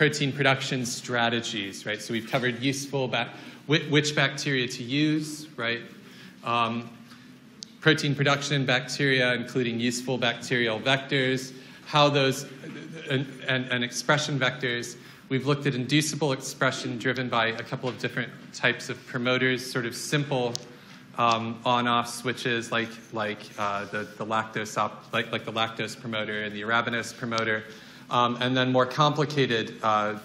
protein production strategies, right? So we've covered useful, ba- which bacteria to use, right? Um, protein production bacteria, including useful bacterial vectors, how those, and, and, expression vectors. We've looked at inducible expression driven by a couple of different types of promoters, sort of simple um, on-off switches like like uh, the the lactose op, like like the lactose promoter and the arabinose promoter, um, and then more complicated uh,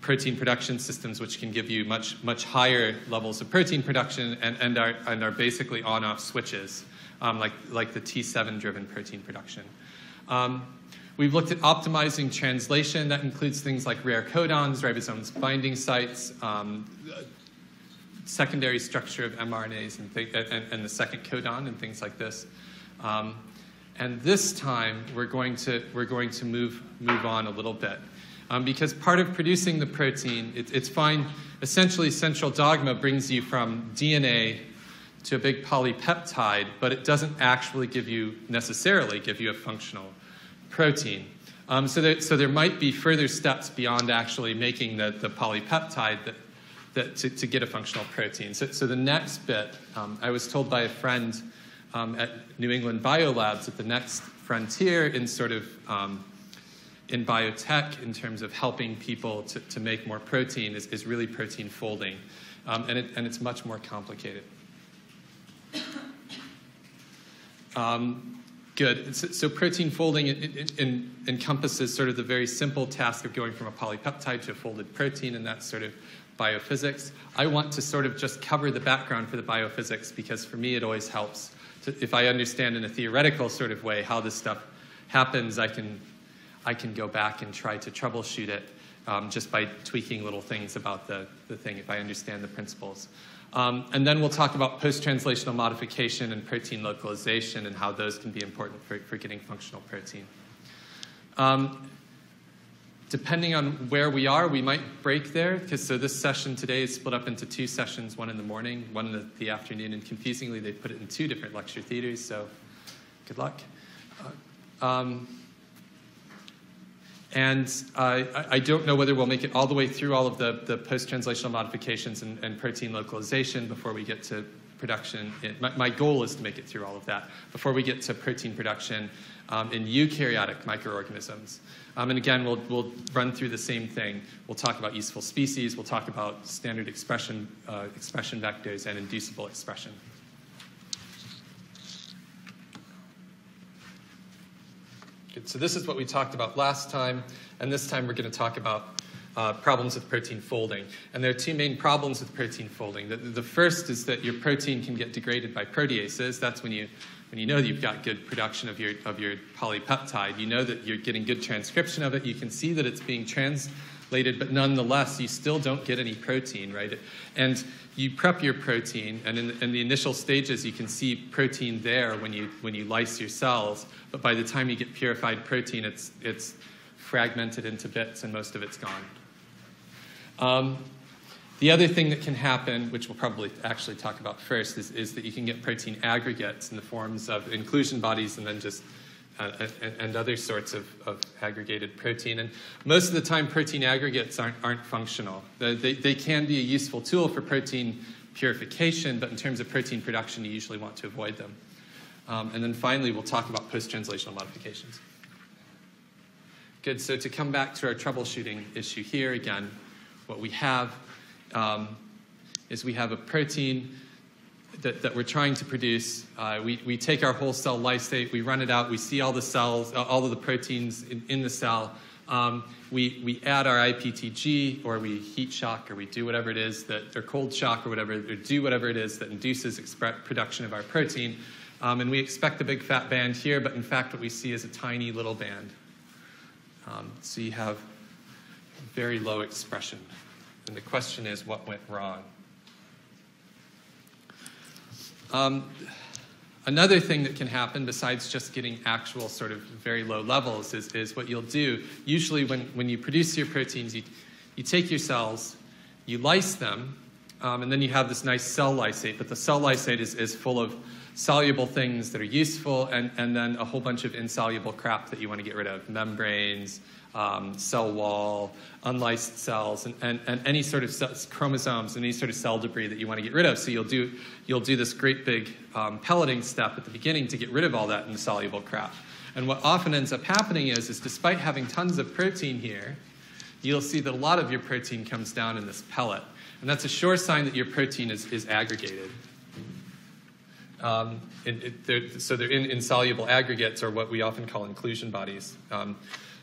protein production systems, which can give you much much higher levels of protein production and and are and are basically on-off switches, um, like like the T7-driven protein production. Um, we've looked at optimizing translation. That includes things like rare codons, ribosomes binding sites, um, secondary structure of mRNAs and, and, and, the second codon and things like this. Um, and this time, we're going to, we're going to move, move on a little bit. Um, because part of producing the protein, it, it's fine. Essentially, central dogma brings you from DNA to a big polypeptide, but it doesn't actually give you, necessarily give you a functional protein. Um, so, there, so there might be further steps beyond actually making the, the polypeptide that, that, to, to, get a functional protein. So, so the next bit, um, I was told by a friend um, at New England Biolabs at the next frontier in sort of um, in biotech in terms of helping people to, to make more protein is, is really protein folding. Um, and, it, and it's much more complicated. Um, good. So, so, protein folding it, it, it, encompasses sort of the very simple task of going from a polypeptide to a folded protein, and that's sort of biophysics. I want to sort of just cover the background for the biophysics because for me it always helps. To, if I understand in a theoretical sort of way how this stuff happens, I can, I can go back and try to troubleshoot it um, just by tweaking little things about the, the thing if I understand the principles. Um, and then we'll talk about post translational modification and protein localization and how those can be important for, for getting functional protein. Um, depending on where we are, we might break there. Because so this session today is split up into two sessions: one in the morning, one in the, the afternoon. And confusingly, they put it in two different lecture theaters. So, good luck. Uh, um, and uh, I don't know whether we'll make it all the way through all of the, the post-translational modifications and, and, protein localization before we get to production. It, my, my, goal is to make it through all of that before we get to protein production um, in eukaryotic microorganisms. Um, and again, we'll, we'll run through the same thing. We'll talk about useful species, we'll talk about standard expression, uh, expression vectors, and inducible expression. Good. So this is what we talked about last time, and this time we're going to talk about uh, problems with protein folding. And there are two main problems with protein folding. The, the first is that your protein can get degraded by proteases. That's when you when you know that you've got good production of your, of your polypeptide, you know that you're getting good transcription of it, you can see that it's being translated, but nonetheless, you still don't get any protein, right? And you prep your protein, and in, in the initial stages, you can see protein there when you, when you lyse your cells, but by the time you get purified protein, it's, it's fragmented into bits, and most of it's gone. Um, the other thing that can happen, which we'll probably actually talk about first, is, is that you can get protein aggregates in the forms of inclusion bodies and then just uh, and, other sorts of, of, aggregated protein. And most of the time, protein aggregates aren't, aren't functional. They, they can be a useful tool for protein purification, but in terms of protein production, you usually want to avoid them. Um, and then finally, we'll talk about post translational modifications. Good, so to come back to our troubleshooting issue here again, what we have um, is we have a protein that, that we're trying to produce. Uh, we, we take our whole cell lysate, we run it out, we see all the cells, uh, all of the proteins in, in the cell. Um, we, we add our IPTG, or we heat shock, or we do whatever it is that, or cold shock, or whatever, or do whatever it is that induces production of our protein. Um, and we expect a big fat band here, but in fact, what we see is a tiny little band. Um, so you have very low expression. And the question is, what went wrong? Um, another thing that can happen, besides just getting actual sort of very low levels, is, is what you'll do. Usually, when, when you produce your proteins, you, you take your cells, you lyse them, um, and then you have this nice cell lysate. But the cell lysate is, is full of soluble things that are useful, and, and then a whole bunch of insoluble crap that you want to get rid of membranes, um, cell wall, unlysed cells, and, and, and any sort of chromosomes and any sort of cell debris that you want to get rid of. So you'll do, you'll do this great big um, pelleting step at the beginning to get rid of all that insoluble crap. And what often ends up happening is, is despite having tons of protein here, you'll see that a lot of your protein comes down in this pellet. And that's a sure sign that your protein is, is aggregated. Um, it, it, they're, so they're in, insoluble aggregates, or what we often call inclusion bodies. Um,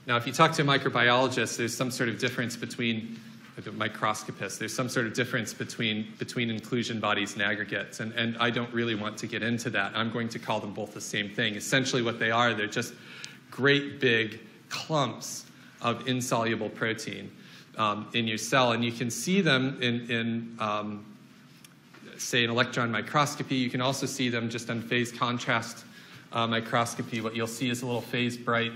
now, if you talk to a microbiologist, there's some sort of difference between a microscopist. There's some sort of difference between, between inclusion bodies and aggregates, and, and I don't really want to get into that. I'm going to call them both the same thing. Essentially, what they are, they're just great big clumps of insoluble protein um, in your cell, and you can see them in, in um, say, an electron microscopy. You can also see them just on phase contrast uh, microscopy. What you'll see is a little phase bright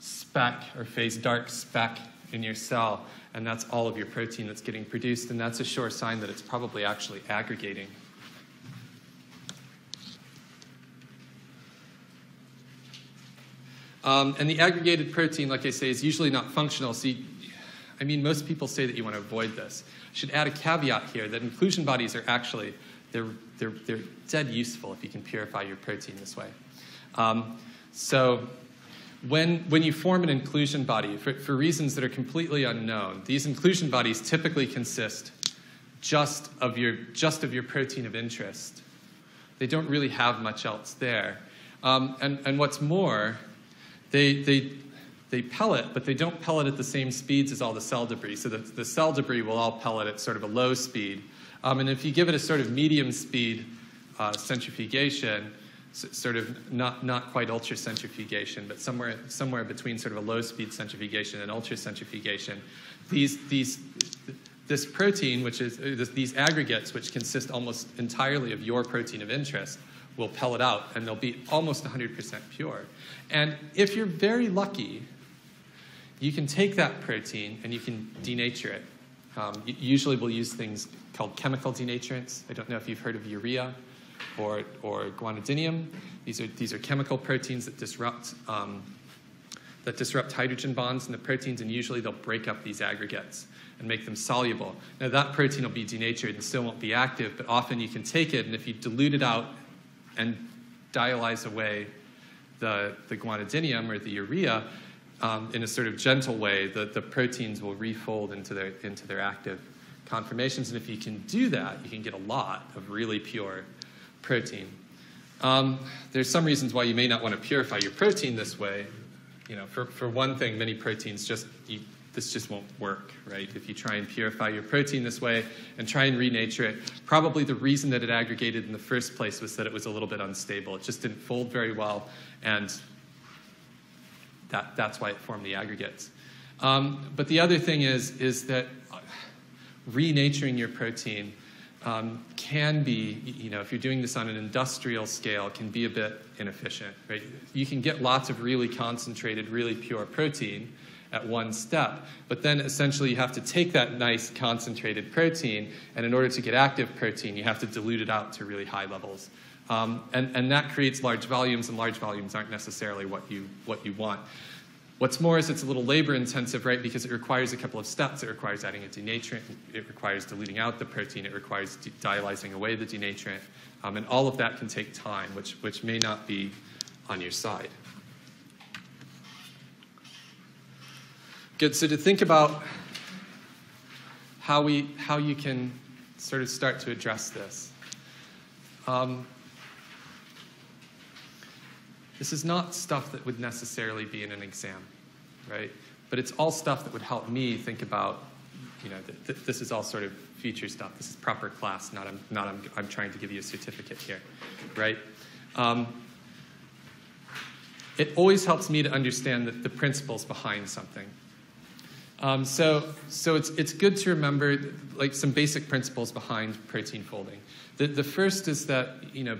speck or phase dark speck in your cell and that's all of your protein that's getting produced, and that's a sure sign that it's probably actually aggregating. Um, and the aggregated protein, like I say, is usually not functional. See, I mean, most people say that you want to avoid this. I should add a caveat here that inclusion bodies are actually they're, they're, they're dead useful if you can purify your protein this way. Um, so when, when you form an inclusion body, for, for reasons that are completely unknown, these inclusion bodies typically consist just of your, just of your protein of interest. They don't really have much else there. Um, and, and what's more, they, they, they pellet, but they don't pellet at the same speeds as all the cell debris. So the, the cell debris will all pellet at sort of a low speed. Um, and if you give it a sort of medium speed uh, centrifugation, sort of not, not quite ultracentrifugation, but somewhere, somewhere between sort of a low speed centrifugation and ultracentrifugation. These, these, this protein, which is uh, these aggregates, which consist almost entirely of your protein of interest, will pellet out and they'll be almost 100% pure. And if you're very lucky, you can take that protein and you can denature it. Um, usually we'll use things called chemical denaturants. I don't know if you've heard of urea or, or guanidinium. These are, these are chemical proteins that disrupt, um, that disrupt hydrogen bonds in the proteins, and usually they'll break up these aggregates and make them soluble. Now, that protein will be denatured and still won't be active, but often you can take it, and if you dilute it out and dialyze away the, the guanidinium or the urea, um, in a sort of gentle way, the, the proteins will refold into their, into their active conformations. And if you can do that, you can get a lot of really pure protein. Um, there's some reasons why you may not want to purify your protein this way. You know, for, for one thing, many proteins just, this just won't work, right? If you try and purify your protein this way and try and renature it, probably the reason that it aggregated in the first place was that it was a little bit unstable. It just didn't fold very well, and that, that's why it formed the aggregates. Um, but the other thing is, is that renaturing your protein um, can be, you know, if you're doing this on an industrial scale, can be a bit inefficient, right? You can get lots of really concentrated, really pure protein at one step, but then essentially you have to take that nice concentrated protein, and in order to get active protein, you have to dilute it out to really high levels. Um, and, and that creates large volumes, and large volumes aren't necessarily what you, what you want. What's more is it's a little labor intensive, right, because it requires a couple of steps. It requires adding a denaturant, it requires diluting out the protein, it requires dialyzing away the denaturant, um, and all of that can take time, which, which may not be on your side. Good, so to think about how, we, how you can sort of start to address this. Um, this is not stuff that would necessarily be in an exam, right? But it's all stuff that would help me think about, you know, th- th- this is all sort of future stuff. This is proper class, not I'm, not I'm, I'm trying to give you a certificate here, right? Um, it always helps me to understand the, the principles behind something. Um, so, so it's, it's good to remember like some basic principles behind protein folding. The, the first is that you know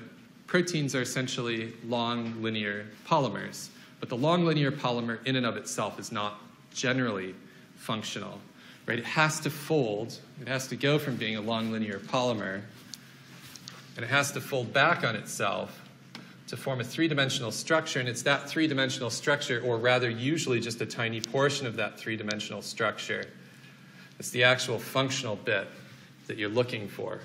proteins are essentially long linear polymers. But the long linear polymer in and of itself is not generally functional. Right? It has to fold, it has to go from being a long linear polymer and it has to fold back on itself to form a three dimensional structure, and it's that three dimensional structure, or rather, usually just a tiny portion of that three dimensional structure. It's the actual functional bit that you're looking for.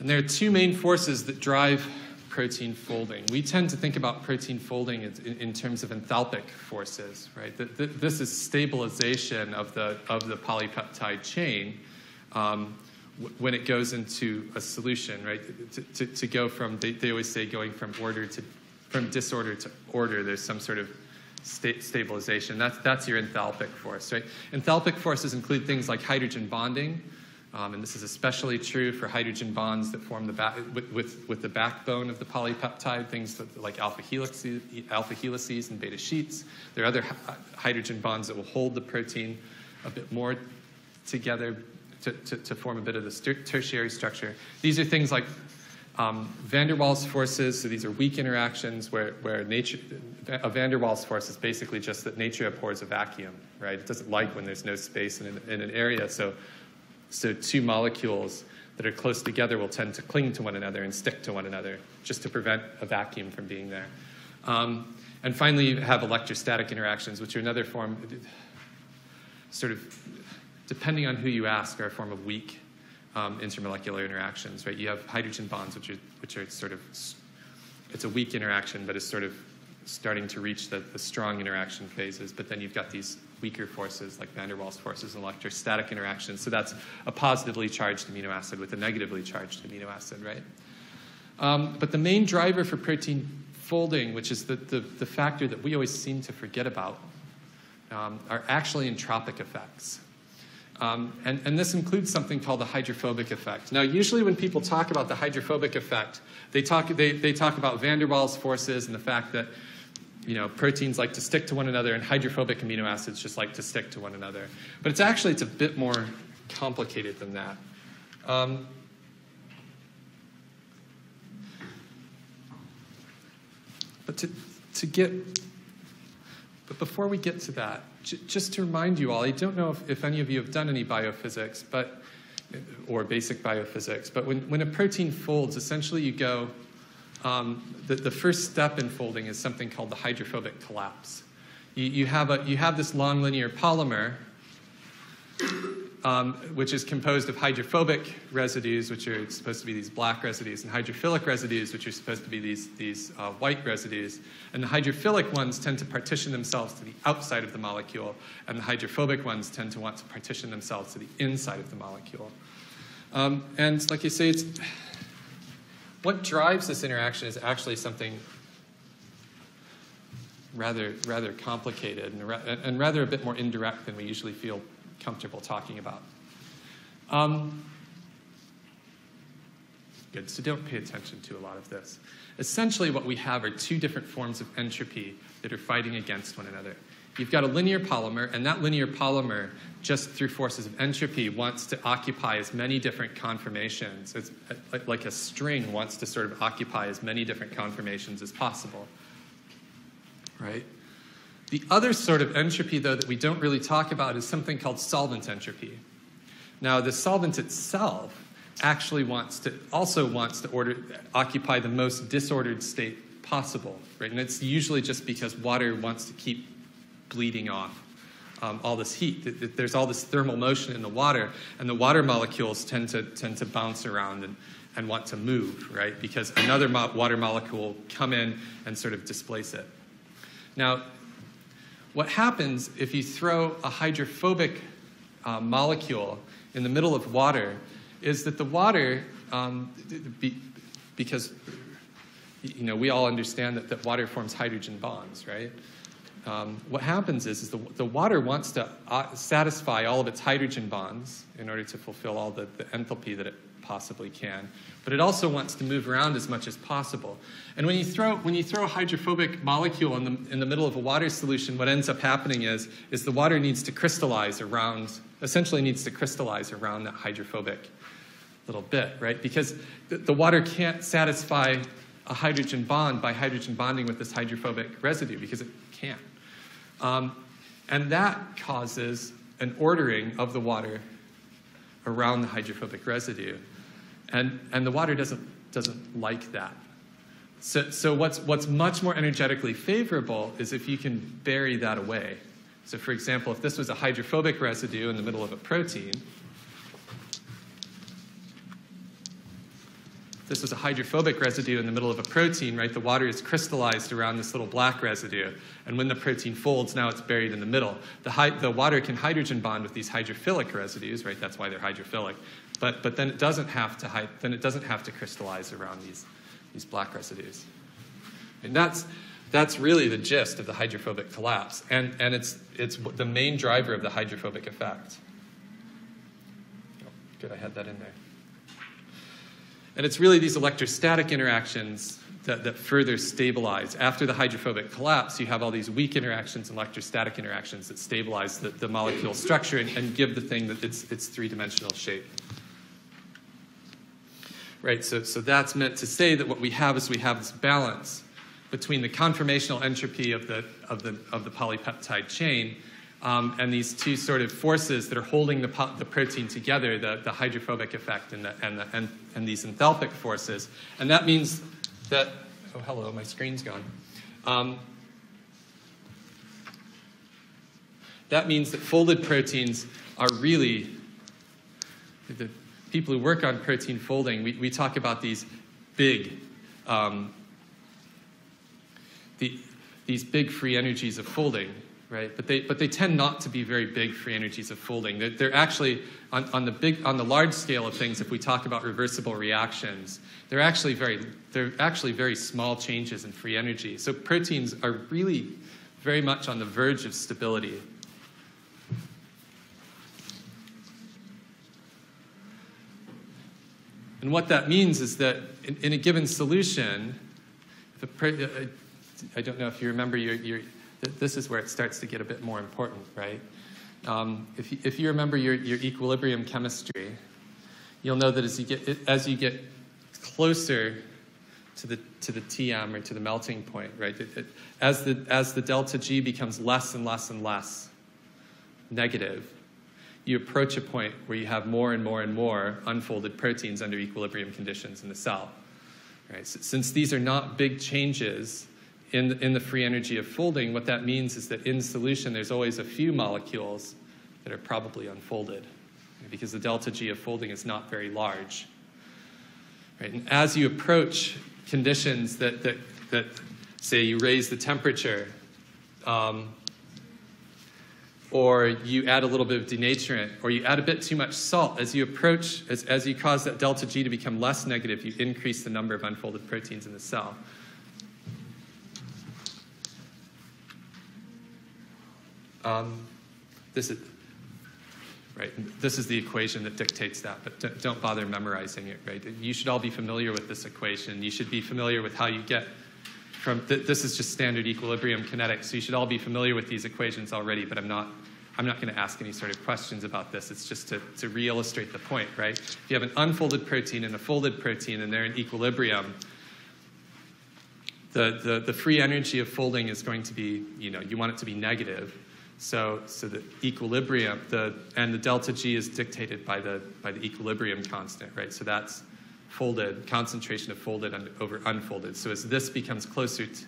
And there are two main forces that drive protein folding. We tend to think about protein folding in, in terms of enthalpic forces, right? The, the, this is stabilization of the, of the polypeptide chain. Um, when it goes into a solution, right? To, to, to go from, they, they, always say going from order to, from disorder to order, there's some sort of sta- stabilization. That's, that's your enthalpic force, right? Enthalpic forces include things like hydrogen bonding, um, and this is especially true for hydrogen bonds that form the back, with, with, with, the backbone of the polypeptide, things like alpha helices, alpha helices and beta sheets. There are other hydrogen bonds that will hold the protein a bit more together to, to, to form a bit of the tertiary structure. These are things like um, van der Waals forces, so these are weak interactions where, where nature, a van der Waals force is basically just that nature abhors a vacuum, right? It doesn't like when there's no space in an, in an area, so, so two molecules that are close together will tend to cling to one another and stick to one another just to prevent a vacuum from being there. Um, and finally, you have electrostatic interactions, which are another form, sort of depending on who you ask, are a form of weak um, intermolecular interactions, right? You have hydrogen bonds, which are, which are sort of, it's a weak interaction, but it's sort of starting to reach the, the strong interaction phases. But then you've got these weaker forces like van der Waals forces and electrostatic interactions. So that's a positively charged amino acid with a negatively charged amino acid, right? Um, but the main driver for protein folding, which is the, the, the factor that we always seem to forget about, um, are actually entropic effects. Um, and, and, this includes something called the hydrophobic effect. Now, usually when people talk about the hydrophobic effect, they talk, they, they talk about van der Waals forces and the fact that you know, proteins like to stick to one another and hydrophobic amino acids just like to stick to one another. But it's actually it's a bit more complicated than that. Um, but to, to get, but before we get to that, just to remind you all, I don't know if, if any of you have done any biophysics, but or basic biophysics, but when, when a protein folds, essentially you go, um, the, the first step in folding is something called the hydrophobic collapse. You, you, have, a, you have this long linear polymer um, which is composed of hydrophobic residues, which are supposed to be these black residues, and hydrophilic residues, which are supposed to be these, these uh, white residues. And the hydrophilic ones tend to partition themselves to the outside of the molecule, and the hydrophobic ones tend to want to partition themselves to the inside of the molecule. Um, and like you say, it's, what drives this interaction is actually something rather, rather complicated and, and rather a bit more indirect than we usually feel comfortable talking about. Um, good, so don't pay attention to a lot of this. Essentially, what we have are two different forms of entropy that are fighting against one another. You've got a linear polymer, and that linear polymer, just through forces of entropy, wants to occupy as many different conformations. It's like a string wants to sort of occupy as many different conformations as possible. Right? The other sort of entropy, though, that we don't really talk about is something called solvent entropy. Now, the solvent itself actually wants to also wants to order, occupy the most disordered state possible, right? And it's usually just because water wants to keep bleeding off um, all this heat. There's all this thermal motion in the water, and the water molecules tend to tend to bounce around and, and want to move, right? Because another mo- water molecule will come in and sort of displace it. Now, what happens if you throw a hydrophobic uh, molecule in the middle of water is that the water, um, be, because you know, we all understand that, that water forms hydrogen bonds, right? Um, what happens is, is the, the water wants to uh, satisfy all of its hydrogen bonds in order to fulfill all the, the enthalpy that it possibly can but it also wants to move around as much as possible. And when you throw, when you throw a hydrophobic molecule in the, in the middle of a water solution, what ends up happening is, is the water needs to crystallize around, essentially needs to crystallize around that hydrophobic little bit, right? Because the, the water can't satisfy a hydrogen bond by hydrogen bonding with this hydrophobic residue because it can't. Um, and that causes an ordering of the water around the hydrophobic residue. And, and the water doesn't, doesn't like that. So, so what's, what's much more energetically favorable is if you can bury that away. So, for example, if this was a hydrophobic residue in the middle of a protein, this is a hydrophobic residue in the middle of a protein, right? The water is crystallized around this little black residue. And when the protein folds, now it's buried in the middle. The, the water can hydrogen bond with these hydrophilic residues, right? That's why they're hydrophilic. But, but then, it doesn't have to then it doesn't have to crystallize around these, these black residues. And that's, that's really the gist of the hydrophobic collapse. And, and it's, it's the main driver of the hydrophobic effect. Oh, good, I had that in there. And it's really these electrostatic interactions that, that further stabilize. After the hydrophobic collapse, you have all these weak interactions and electrostatic interactions that stabilize the, the molecule structure and, and give the thing that its, its three dimensional shape. Right, so, so that's meant to say that what we have is we have this balance between the conformational entropy of the, of the, of the polypeptide chain um, and these two sort of forces that are holding the, the protein together, the, the hydrophobic effect and, the, and, the, and, and these enthalpic forces. And that means that, oh, hello, my screen's gone. Um, that means that folded proteins are really, the people who work on protein folding, we, we talk about these big, um, the, these big free energies of folding right? But they, but they tend not to be very big free energies of folding. They're, they're actually, on, on, the big, on the large scale of things, if we talk about reversible reactions, they're actually very, they're actually very small changes in free energy. So proteins are really very much on the verge of stability. And what that means is that in, in a given solution, the, I don't know if you remember your, your this is where it starts to get a bit more important, right? Um, if, you, if you remember your, your equilibrium chemistry, you'll know that as you get, as you get closer to the, to the TM or to the melting point, right? It, it, as, the, as the delta G becomes less and less and less negative, you approach a point where you have more and more and more unfolded proteins under equilibrium conditions in the cell. Right? So, since these are not big changes in the, in the free energy of folding, what that means is that in solution, there's always a few molecules that are probably unfolded because the delta G of folding is not very large. Right? And as you approach conditions that, that, that say, you raise the temperature, um, or you add a little bit of denaturant, or you add a bit too much salt, as you approach, as, as you cause that delta G to become less negative, you increase the number of unfolded proteins in the cell. Um, this is right. This is the equation that dictates that, but don't bother memorizing it. Right. You should all be familiar with this equation. You should be familiar with how you get from. Th- this is just standard equilibrium kinetics. So you should all be familiar with these equations already. But I'm not. I'm not going to ask any sort of questions about this. It's just to, to re-illustrate the point, right? If you have an unfolded protein and a folded protein and they're in equilibrium, the, the, the free energy of folding is going to be, you know, you want it to be negative. So, so the equilibrium, the, and the delta G is dictated by the, by the equilibrium constant, right? So that's folded, concentration of folded over unfolded. So as this becomes closer to,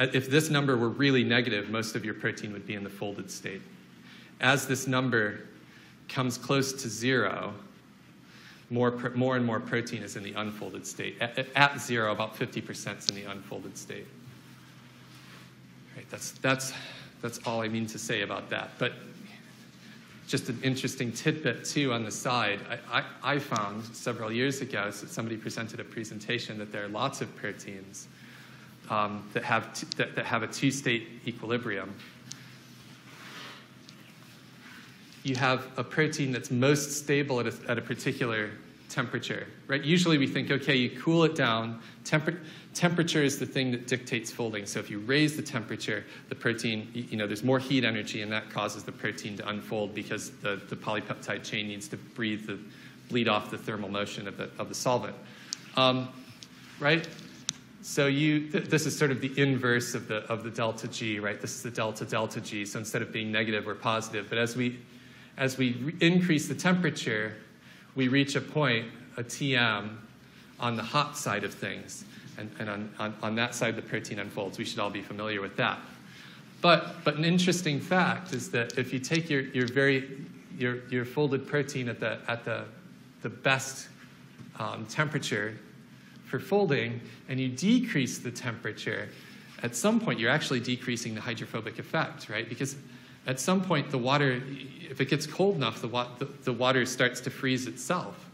uh, if this number were really negative, most of your protein would be in the folded state. As this number comes close to zero, more, more and more protein is in the unfolded state. At, at zero, about 50% is in the unfolded state. Right, that's, that's that's all I mean to say about that. But just an interesting tidbit, too, on the side. I, I, I found several years ago, so somebody presented a presentation that there are lots of proteins um, that, have t- that, that have a two state equilibrium. You have a protein that's most stable at a, at a particular temperature, right? Usually we think, okay, you cool it down. Temper- temperature is the thing that dictates folding. So if you raise the temperature, the protein, you know, there's more heat energy, and that causes the protein to unfold because the, the polypeptide chain needs to breathe the, bleed off the thermal motion of the, of the solvent. Um, right? So you, th- this is sort of the inverse of the, of the delta G, right? This is the delta delta G. So instead of being negative, we're positive. But as we, as we increase the temperature, we reach a point a TM on the hot side of things. And, and on, on, on that side, the protein unfolds. We should all be familiar with that. But, but an interesting fact is that if you take your, your, very, your, your folded protein at the, at the, the best um, temperature for folding and you decrease the temperature, at some point you're actually decreasing the hydrophobic effect, right? Because at some point the water, if it gets cold enough, the, wa- the, the water starts to freeze itself.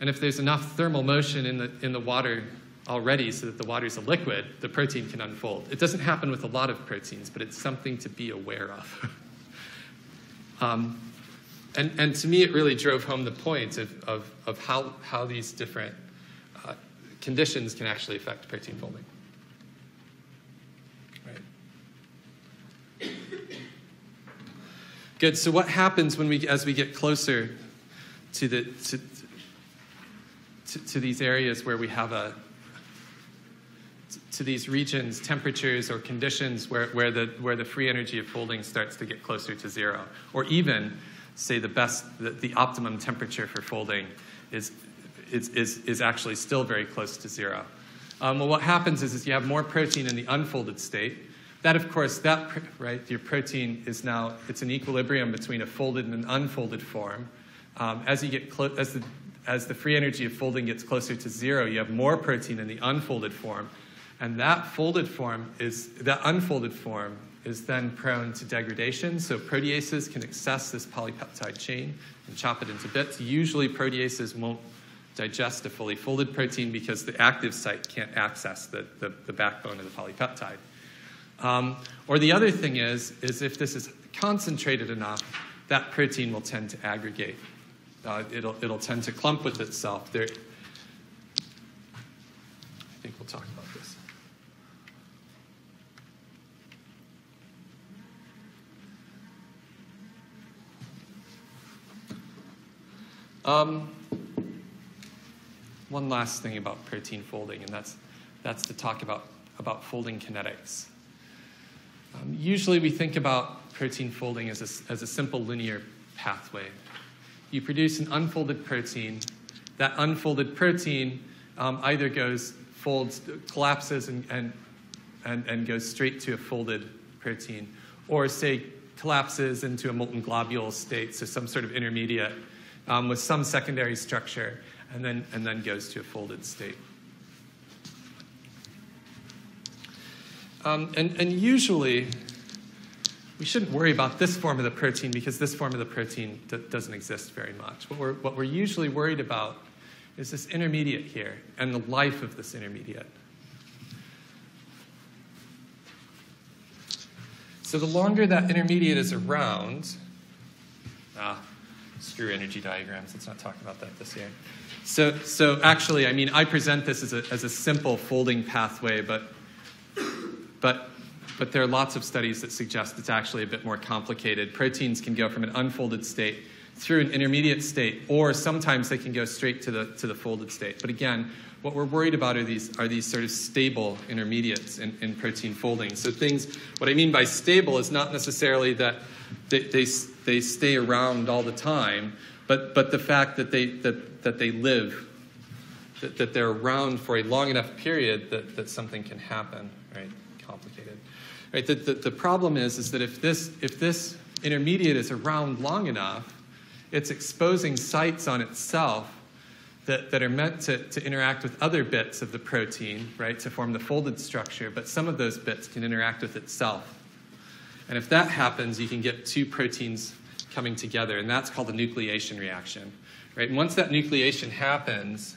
And if there's enough thermal motion in the, in the water already so that the water is a liquid, the protein can unfold. It doesn't happen with a lot of proteins, but it's something to be aware of. um, and, and to me, it really drove home the point of, of, of how, how these different uh, conditions can actually affect protein folding. Good. So what happens when we, as we get closer to the to, to, to these areas where we have a to these regions, temperatures or conditions where, where, the, where the free energy of folding starts to get closer to zero, or even say the best, the, the optimum temperature for folding is, is, is, is actually still very close to zero. Um, well, what happens is, is you have more protein in the unfolded state. That, of course, that right, your protein is now it's an equilibrium between a folded and an unfolded form. Um, as you get clo- as the as the free energy of folding gets closer to zero, you have more protein in the unfolded form, and that folded form is that unfolded form is then prone to degradation. So proteases can access this polypeptide chain and chop it into bits. Usually proteases won't digest a fully folded protein because the active site can't access the, the, the backbone of the polypeptide. Um, or the other thing is, is if this is concentrated enough, that protein will tend to aggregate. Uh, it'll, it'll tend to clump with itself. There, I think we'll talk about this. Um, one last thing about protein folding, and that's, that's to talk about, about folding kinetics. Um, usually we think about protein folding as a, as a simple linear pathway. You produce an unfolded protein. That unfolded protein um, either goes, folds, collapses, and, and, and, and goes straight to a folded protein, or say collapses into a molten globule state, so some sort of intermediate um, with some secondary structure, and then, and then goes to a folded state. Um, and, and usually, we shouldn't worry about this form of the protein because this form of the protein doesn't exist very much. What we're, what we're usually worried about is this intermediate here and the life of this intermediate. So the longer that intermediate is around, ah, screw energy diagrams. Let's not talk about that this year. So, so actually, I mean, I present this as a, as a simple folding pathway, but, but, but there are lots of studies that suggest it's actually a bit more complicated. Proteins can go from an unfolded state through an intermediate state, or sometimes they can go straight to the, to the folded state. But again, what we're worried about are these, are these sort of stable intermediates in, in protein folding. So things, what I mean by stable is not necessarily that they, they, they stay around all the time, but, but the fact that they, that, that they live, that, that they're around for a long enough period that, that something can happen, right? Right, the, the, the problem is, is that if this, if this intermediate is around long enough, it's exposing sites on itself that, that are meant to, to interact with other bits of the protein, right, to form the folded structure, but some of those bits can interact with itself. And if that happens, you can get two proteins coming together, and that's called a nucleation reaction. Right? And once that nucleation happens,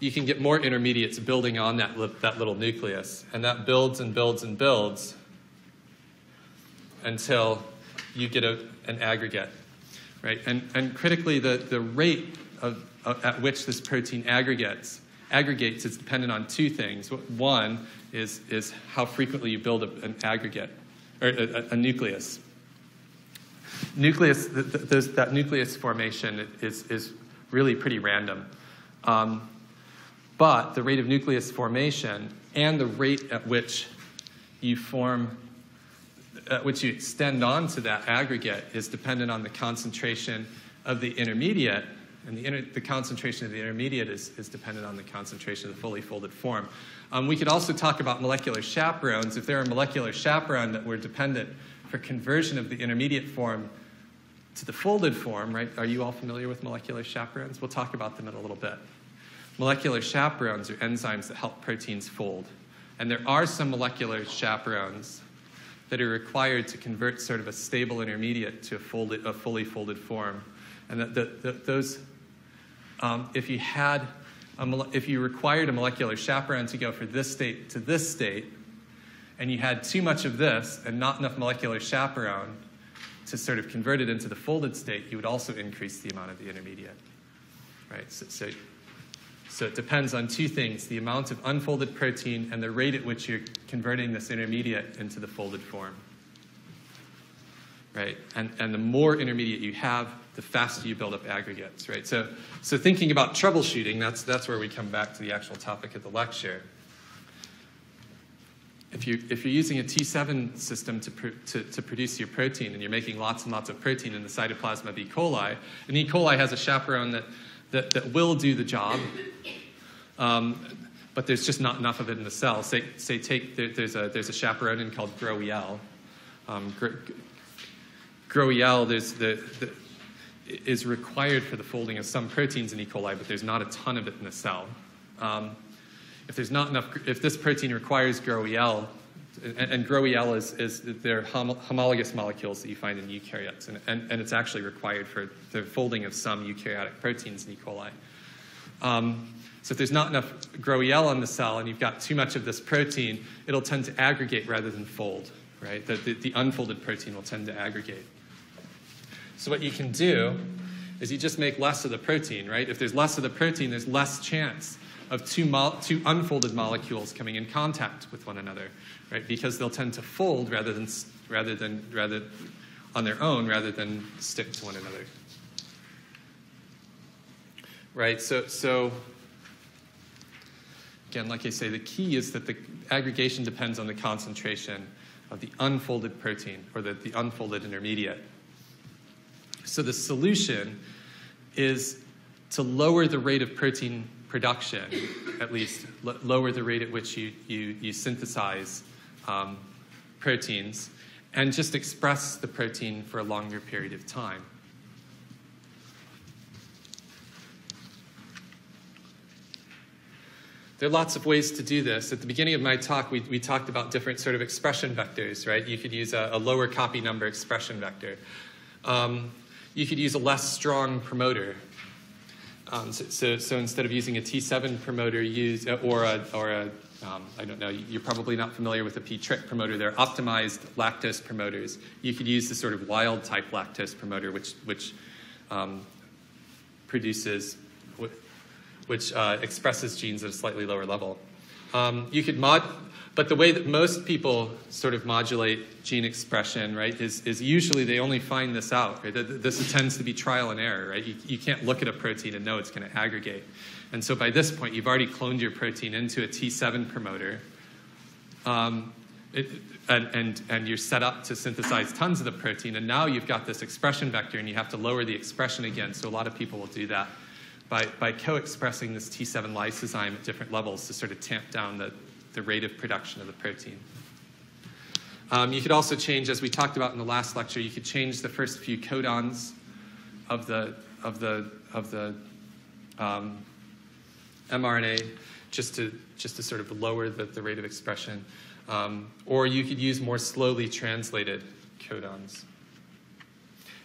you can get more intermediates building on that, li- that little nucleus, and that builds and builds and builds until you get a, an aggregate. Right? And, and critically, the, the rate of, of, at which this protein aggregates aggregates is dependent on two things. One is, is how frequently you build a, an aggregate or a, a nucleus. Nucleus, th- th- that nucleus formation is, is really pretty random. Um, but the rate of nucleus formation and the rate at which you form, at which you extend onto that aggregate is dependent on the concentration of the intermediate And the, inter- the concentration of the intermediate is, is dependent on the concentration of the fully folded form. Um, we could also talk about molecular chaperones. If there are molecular chaperone that were dependent for conversion of the intermediate form to the folded form, right? Are you all familiar with molecular chaperones? We'll talk about them in a little bit. Molecular chaperones are enzymes that help proteins fold. And there are some molecular chaperones that are required to convert sort of a stable intermediate to a, folded, a fully folded form. And that the, the, those, um, if you had, a, if you required a molecular chaperone to go from this state to this state, and you had too much of this and not enough molecular chaperone to sort of convert it into the folded state, you would also increase the amount of the intermediate. Right? So, so, so it depends on two things the amount of unfolded protein and the rate at which you're converting this intermediate into the folded form. Right? And, and the more intermediate you have, the faster you build up aggregates, right? So, so thinking about troubleshooting, that's, that's where we come back to the actual topic of the lecture if, you, if you're using a T7 system to, to, to, produce your protein and you're making lots and lots of protein in the cytoplasm of E. coli, and E. coli has a chaperone that, that, that will do the job, um, but there's just not enough of it in the cell. Say, say take, there, there's, a, there's a chaperone called GRO-EL. Um, GRO-EL there's the, the, is required for the folding of some proteins in E. coli, but there's not a ton of it in the cell. Um, if there's not enough, if this protein requires GRO-EL, and, and GRO-EL is, is they're hom- homologous molecules that you find in eukaryotes, and, and, and, it's actually required for the folding of some eukaryotic proteins in E. coli. Um, so if there's not enough GRO-EL on the cell and you've got too much of this protein, it'll tend to aggregate rather than fold, right? The, the, the unfolded protein will tend to aggregate. So what you can do is you just make less of the protein, right? If there's less of the protein, there's less chance of two, two unfolded molecules coming in contact with one another, right? Because they'll tend to fold rather than, rather than, rather on their own rather than stick to one another. Right? So, so again, like I say, the key is that the aggregation depends on the concentration of the unfolded protein or the, the unfolded intermediate. So the solution is to lower the rate of protein production, at least, lower the rate at which you, you, you synthesize um, proteins, and just express the protein for a longer period of time. There are lots of ways to do this. At the beginning of my talk, we, we talked about different sort of expression vectors, right? You could use a, a lower copy number expression vector. Um, you could use a less strong promoter, um, so, so, so, instead of using a T7 promoter, use or a, or a um, I don't know, you're probably not familiar with a P-TRIC promoter. They're optimized lactose promoters. You could use the sort of wild type lactose promoter, which, which um, produces, which uh, expresses genes at a slightly lower level. Um, you could mod, but the way that most people sort of modulate gene expression, right, is, is usually they only find this out. Right? This tends to be trial and error, right? You, you can't look at a protein and know it's going to aggregate. And so by this point, you've already cloned your protein into a T7 promoter. Um, it, and, and, and you're set up to synthesize tons of the protein, and now you've got this expression vector, and you have to lower the expression again. So a lot of people will do that by, by co expressing this T7 lysozyme at different levels to sort of tamp down the, the rate of production of the protein. Um, you could also change, as we talked about in the last lecture, you could change the first few codons of the, of the, of the um, mRNA just to, just to sort of lower the, the rate of expression. Um, or you could use more slowly translated codons.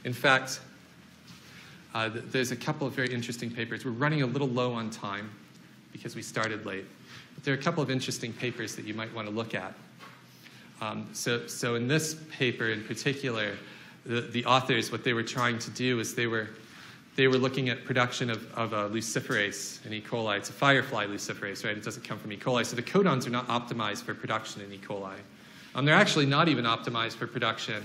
In fact, uh, th- there's a couple of very interesting papers. We're running a little low on time because we started late. But there are a couple of interesting papers that you might want to look at. Um, so, so in this paper in particular, the, the authors, what they were trying to do is they were, they were looking at production of, of a luciferase in E. coli. It's a firefly luciferase, right? It doesn't come from E. coli. So the codons are not optimized for production in E. coli. Um, they're actually not even optimized for production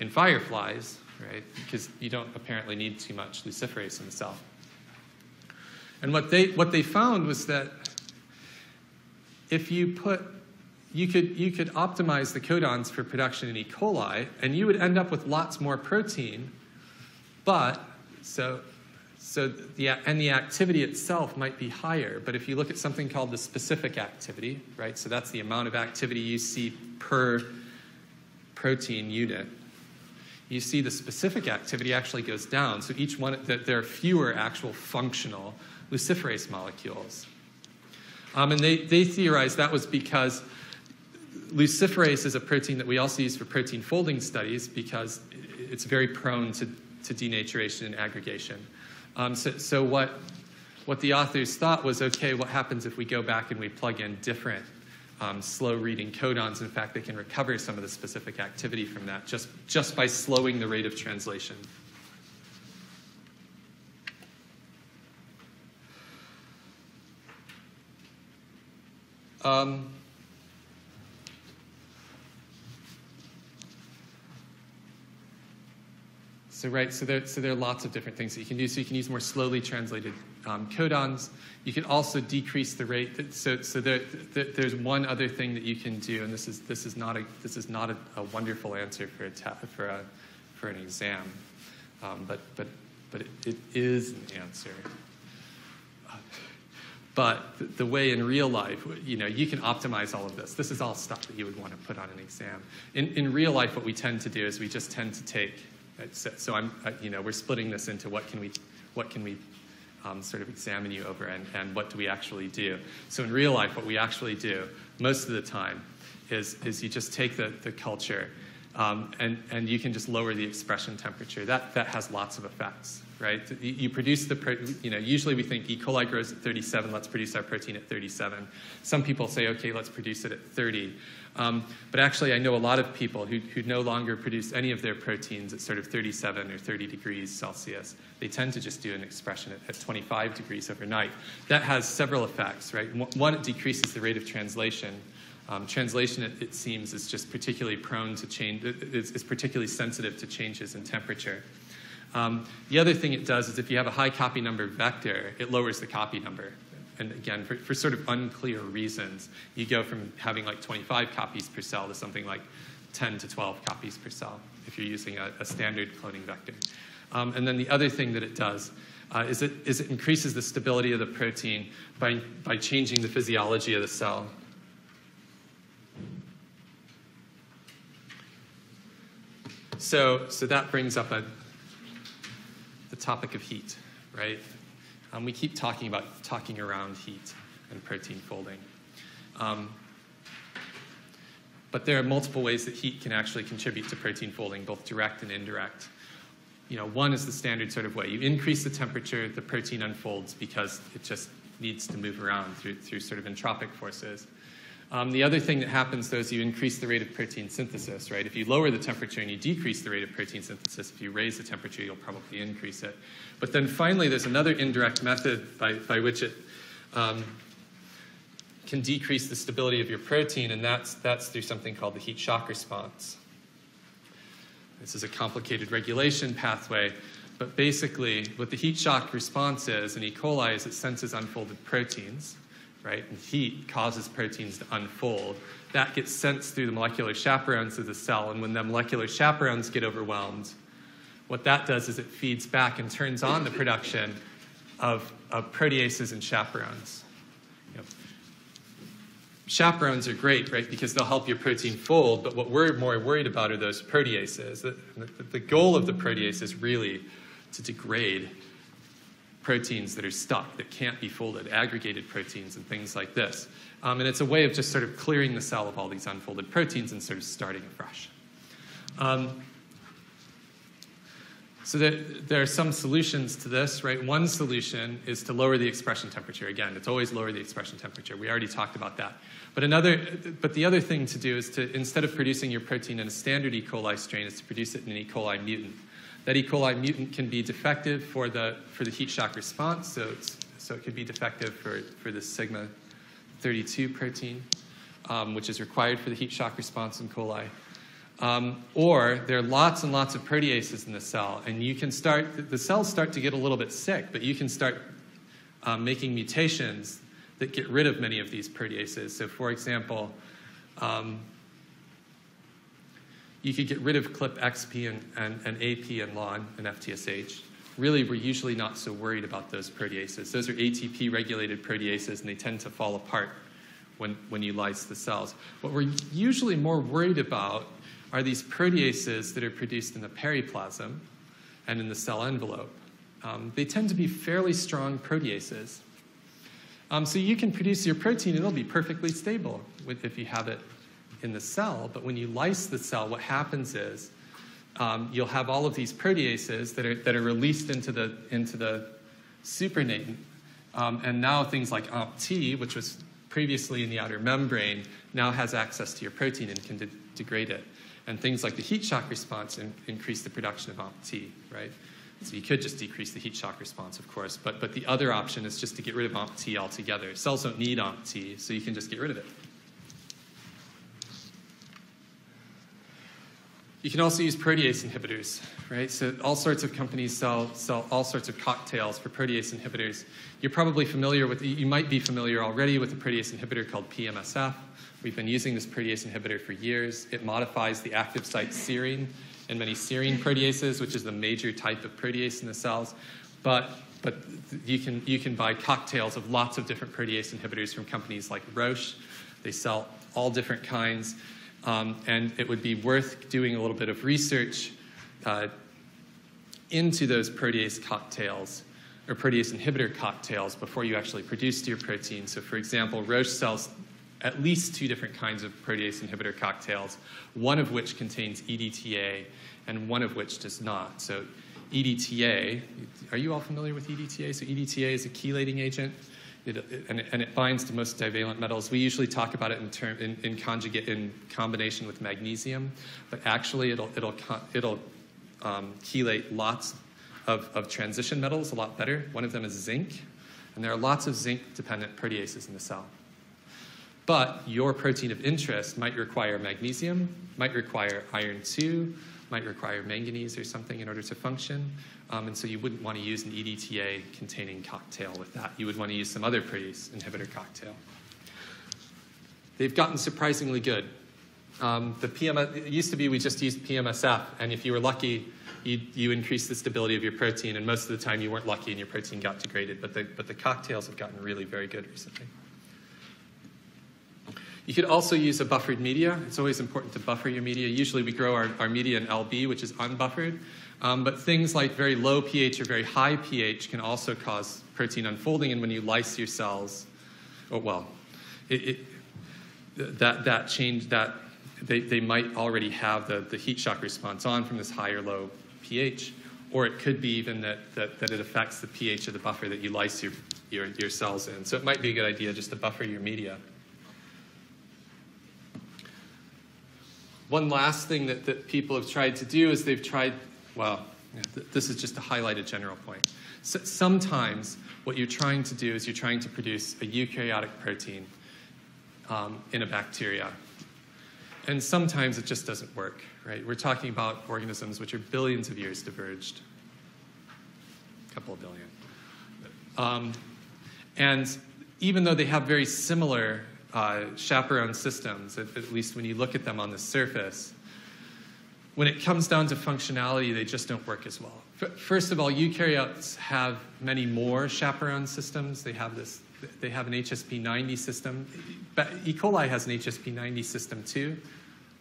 in fireflies, right? Because you don't apparently need too much luciferase in the cell. And what they, what they found was that if you put you could, you could optimize the codons for production in E. coli, and you would end up with lots more protein. But, so, so the, and the activity itself might be higher, but if you look at something called the specific activity, right, so that's the amount of activity you see per protein unit, you see the specific activity actually goes down. So each one, that there are fewer actual functional luciferase molecules. Um, and they, they theorized that was because luciferase is a protein that we also use for protein folding studies because it's very prone to, to denaturation and aggregation. Um, so, so what, what the authors thought was okay, what happens if we go back and we plug in different um, slow reading codons? In fact, they can recover some of the specific activity from that just, just by slowing the rate of translation. Um, So right, so there, so there are lots of different things that you can do. So you can use more slowly translated um, codons. You can also decrease the rate. That, so so there, there, there's one other thing that you can do, and this is this is not a this is not a, a wonderful answer for a for a for an exam, um, but but but it, it is an answer. But the way in real life, you know, you can optimize all of this. This is all stuff that you would want to put on an exam. In, in real life, what we tend to do is we just tend to take so, so I'm, uh, you know, we're splitting this into what can we, what can we um, sort of examine you over and, and what do we actually do. So in real life, what we actually do most of the time is, is you just take the, the culture um, and, and you can just lower the expression temperature. That, that has lots of effects, right? You, you produce the, you know, usually we think E. coli grows at 37, let's produce our protein at 37. Some people say, okay, let's produce it at 30. Um, but actually, I know a lot of people who, who no longer produce any of their proteins at sort of 37 or 30 degrees Celsius. They tend to just do an expression at, at 25 degrees overnight. That has several effects, right? One, it decreases the rate of translation. Um, translation, it, it, seems, is just particularly prone to change, is particularly sensitive to changes in temperature. Um, the other thing it does is if you have a high copy number vector, it lowers the copy number and again, for, for sort of unclear reasons, you go from having like 25 copies per cell to something like 10 to 12 copies per cell if you're using a, a standard cloning vector. Um, and then the other thing that it does uh, is, it, is it increases the stability of the protein by, by changing the physiology of the cell. So, so that brings up a, the topic of heat, right? Um, we keep talking about talking around heat and protein folding. Um, but there are multiple ways that heat can actually contribute to protein folding, both direct and indirect. You know, one is the standard sort of way. You increase the temperature, the protein unfolds because it just needs to move around through, through sort of entropic forces. Um, the other thing that happens, though, is you increase the rate of protein synthesis, right? If you lower the temperature and you decrease the rate of protein synthesis, if you raise the temperature, you'll probably increase it. But then finally, there's another indirect method by, by which it um, can decrease the stability of your protein, and that's, that's through something called the heat shock response. This is a complicated regulation pathway, but basically, what the heat shock response is in E. coli is it senses unfolded proteins right? And heat causes proteins to unfold. That gets sensed through the molecular chaperones of the cell, and when the molecular chaperones get overwhelmed, what that does is it feeds back and turns on the production of, of proteases and chaperones. Chaperones are great, right, because they'll help your protein fold, but what we're more worried about are those proteases. The, the, the goal of the protease is really to degrade proteins that are stuck, that can't be folded, aggregated proteins, and things like this. Um, and it's a way of just sort of clearing the cell of all these unfolded proteins and sort of starting afresh. Um, so there, there, are some solutions to this, right? One solution is to lower the expression temperature. Again, it's always lower the expression temperature. We already talked about that. But another, but the other thing to do is to instead of producing your protein in a standard E. coli strain, is to produce it in an E. coli mutant that E. coli mutant can be defective for the, for the heat shock response, so, so it could be defective for, for the sigma 32 protein, um, which is required for the heat shock response in coli. Um, or there are lots and lots of proteases in the cell, and you can start, the cells start to get a little bit sick, but you can start um, making mutations that get rid of many of these proteases. So, for example, um, you could get rid of CLIP XP and, and, and AP and LON and FTSH. really we're usually not so worried about those proteases. Those are ATP regulated proteases and they tend to fall apart when, when you lyse the cells. What we're usually more worried about are these proteases that are produced in the periplasm and in the cell envelope. Um, they tend to be fairly strong proteases. Um, so you can produce your protein, and it'll be perfectly stable with, if you have it in the cell. But when you lyse the cell, what happens is um, you'll have all of these proteases that are, that are released into the, into the supernatant. Um, and now things like AMP-T, which was previously in the outer membrane, now has access to your protein and can de- degrade it. And things like the heat shock response in, increase the production of AMP-T, right? So you could just decrease the heat shock response, of course, but, but the other option is just to get rid of AMP-T altogether. Cells don't need AMP-T, so you can just get rid of it. You can also use protease inhibitors, right? So all sorts of companies sell, sell all sorts of cocktails for protease inhibitors. You're probably familiar with, you might be familiar already with a protease inhibitor called PMSF. We've been using this protease inhibitor for years. It modifies the active site serine in many serine proteases, which is the major type of protease in the cells. But, but you, can, you can buy cocktails of lots of different protease inhibitors from companies like Roche. They sell all different kinds. Um, and it would be worth doing a little bit of research uh, into those protease cocktails or protease inhibitor cocktails before you actually produce your protein. So, for example, Roche sells at least two different kinds of protease inhibitor cocktails, one of which contains EDTA and one of which does not. So, EDTA, are you all familiar with EDTA? So, EDTA is a chelating agent. It, and, it, and, it, binds to most divalent metals. We usually talk about it in, term, in, in, conjugate in combination with magnesium, but actually it'll it'll it'll um, chelate lots of, of transition metals a lot better. One of them is zinc, and there are lots of zinc-dependent proteases in the cell. But your protein of interest might require magnesium, might require iron 2, might require manganese or something in order to function. Um, and so you wouldn't want to use an EDTA containing cocktail with that. You would want to use some other protease inhibitor cocktail. They've gotten surprisingly good. Um, the PM, it used to be we just used PMSF, and if you were lucky, you, you increased the stability of your protein, and most of the time you weren't lucky and your protein got degraded. But the, but the cocktails have gotten really very good recently. You could also use a buffered media. It's always important to buffer your media. Usually we grow our, our media in LB, which is unbuffered. Um, but things like very low pH or very high pH can also cause protein unfolding, and when you lyse your cells, oh, well, it, it, that, that change, that they, they might already have the, the heat shock response on from this high or low pH, or it could be even that, that, that it affects the pH of the buffer that you lyse your, your, your cells in. So it might be a good idea just to buffer your media. One last thing that, that people have tried to do is they've tried well, this is just to highlight a general point. So sometimes what you're trying to do is you're trying to produce a eukaryotic protein um, in a bacteria. And sometimes it just doesn't work, right? We're talking about organisms which are billions of years diverged, a couple of billion. Um, and even though they have very similar uh, chaperone systems, at, at least when you look at them on the surface, when it comes down to functionality, they just don't work as well. First of all, eukaryotes have many more chaperone systems. They have this. They have an HSP90 system. But E. coli has an HSP90 system too,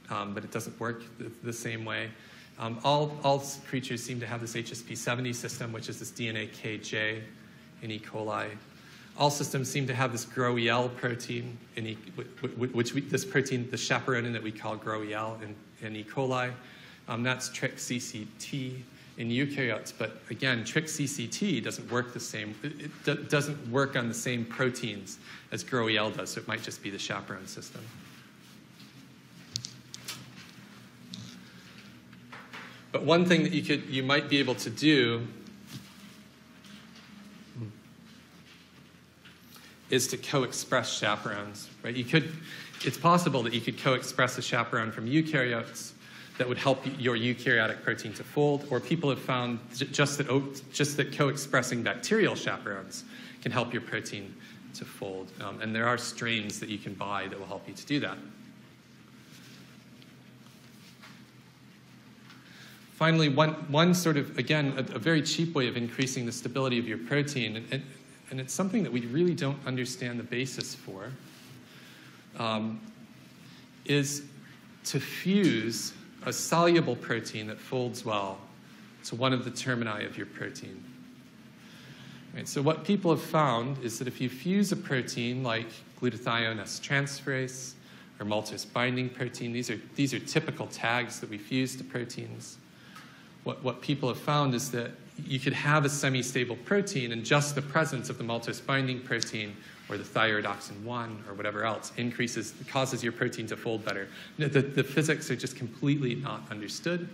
um, but it doesn't work the, the same way. Um, all, all creatures seem to have this HSP70 system, which is this DNA KJ in E. coli. All systems seem to have this GRO-EL protein, in e, which we, this protein, the chaperone that we call GRO-EL in, in E. coli. Um, that's TRKCCT in eukaryotes, but again, TRKCCT doesn't work the same. It, it doesn't work on the same proteins as GRO-EL does, so it might just be the chaperone system. But one thing that you could, you might be able to do is to co-express chaperones, right? You could, it's possible that you could co-express a chaperone from eukaryotes that would help your eukaryotic protein to fold, or people have found just that, just that co-expressing bacterial chaperones can help your protein to fold. Um, and there are strains that you can buy that will help you to do that. finally, one, one sort of, again, a, a, very cheap way of increasing the stability of your protein, and, and, and, it's something that we really don't understand the basis for, um, is to fuse a soluble protein that folds well to one of the termini of your protein. Right, so what people have found is that if you fuse a protein like glutathione S transferase or maltose binding protein, these are, these are typical tags that we fuse to proteins. What, what people have found is that you could have a semi-stable protein and just the presence of the maltose binding protein or the thyroidoxin 1 or whatever else increases, causes your protein to fold better. The, the physics are just completely not understood,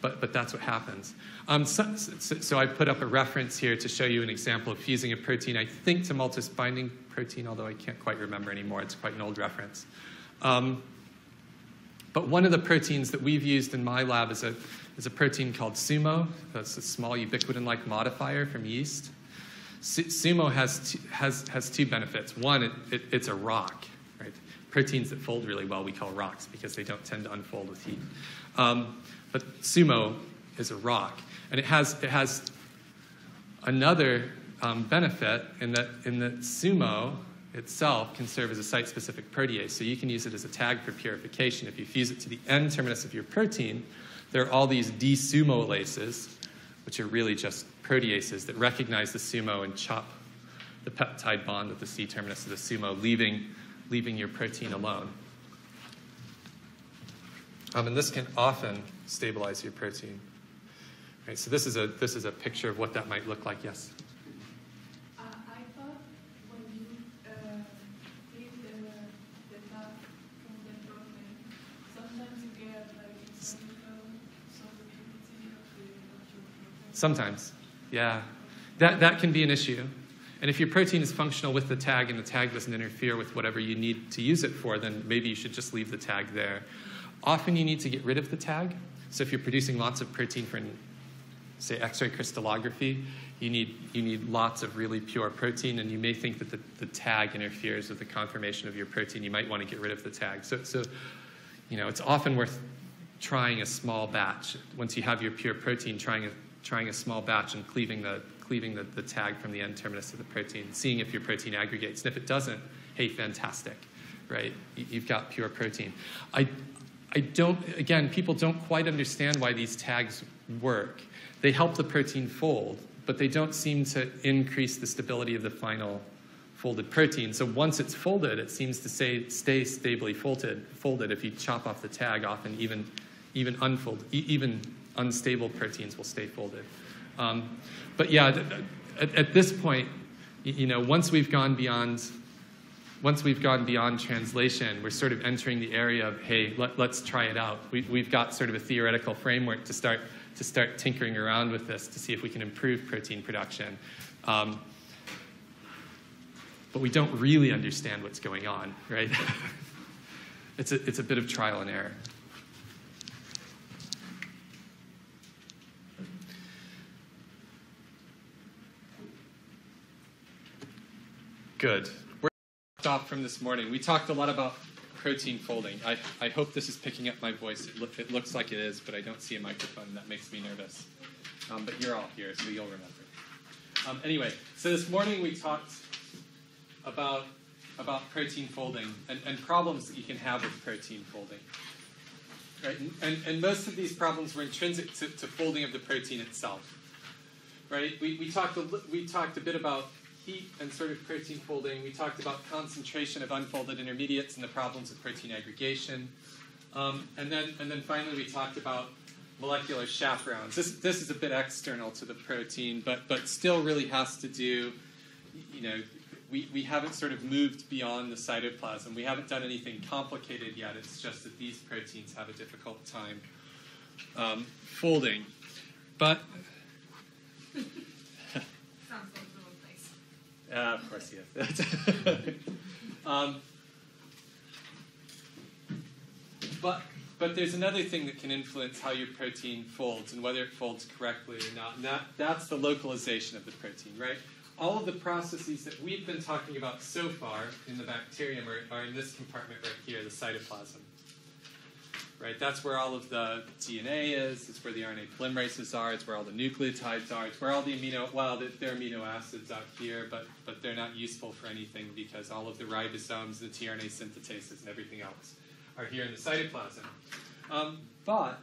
but, but that's what happens. Um, so, so, so, I put up a reference here to show you an example of fusing a protein, I think to maltose binding protein, although I can't quite remember anymore. It's quite an old reference. Um, but one of the proteins that we've used in my lab is a, is a protein called SUMO. That's a small ubiquitin-like modifier from yeast. SUMO has has, has two benefits. One, it, it, it's a rock. Right? Proteins that fold really well we call rocks because they don't tend to unfold with heat. Um, but SUMO is a rock. And it has, it has another um, benefit in that, in that SUMO itself can serve as a site-specific protease. So you can use it as a tag for purification. If you fuse it to the N-terminus of your protein, there are all these D-sumolases, which are really just proteases that recognize the SUMO and chop the peptide bond at the C-terminus of the SUMO, leaving, leaving your protein alone. Um, and this can often stabilize your protein. Right, so this is, a, this is a picture of what that might look like. Yes? Sometimes, yeah. That, that can be an issue. And if your protein is functional with the tag and the tag doesn't interfere with whatever you need to use it for, then maybe you should just leave the tag there. Often you need to get rid of the tag. So if you're producing lots of protein for, say, X-ray crystallography, you need, you need lots of really pure protein, and you may think that the, the tag interferes with the conformation of your protein. You might want to get rid of the tag. So, so you know, it's often worth trying a small batch. Once you have your pure protein, trying a trying a small batch and cleaving the, cleaving the, the tag from the N-terminus of the protein, seeing if your protein aggregates. And if it doesn't, hey, fantastic, right? You've got pure protein. I, I don't, again, people don't quite understand why these tags work. They help the protein fold, but they don't seem to increase the stability of the final folded protein. So once it's folded, it seems to say, stay stably folded. Folded. If you chop off the tag, often even even unfolded, even unstable proteins will stay folded. Um, but yeah, at, at, this point, you know, once we've gone beyond, once we've gone beyond translation, we're sort of entering the area of, hey, let, us try it out. We, we've got sort of a theoretical framework to start to start tinkering around with this to see if we can improve protein production. Um, but we don't really understand what's going on, right? it's, a, it's a bit of trial and error. Good. We're stop from this morning. We talked a lot about protein folding. I, I hope this is picking up my voice. It, look, it looks like it is, but I don't see a microphone. That makes me nervous. Um, but you're all here, so you'll remember. Um, anyway, so this morning we talked about, about protein folding and, and problems that you can have with protein folding. Right? And, and, and most of these problems were intrinsic to, to folding of the protein itself. Right? We, we, talked a, we talked a bit about heat and sort of protein folding. We talked about concentration of unfolded intermediates and the problems of protein aggregation. Um, and, then, and then finally, we talked about molecular chaperones. This, this is a bit external to the protein, but, but still really has to do, you know, we, we haven't sort of moved beyond the cytoplasm. We haven't done anything complicated yet. It's just that these proteins have a difficult time um, folding. But Uh, of course, yes. um, but, but there's another thing that can influence how your protein folds and whether it folds correctly or not. And that, that's the localization of the protein, right? All of the processes that we've been talking about so far in the bacterium are, are in this compartment right here, the cytoplasm. Right? That's where all of the DNA is. It's where the RNA polymerases are. It's where all the nucleotides are. It's where all the amino well, the, are amino acids out here, but but they're not useful for anything because all of the ribosomes, the tRNA synthetases, and everything else are here in the cytoplasm. Um, but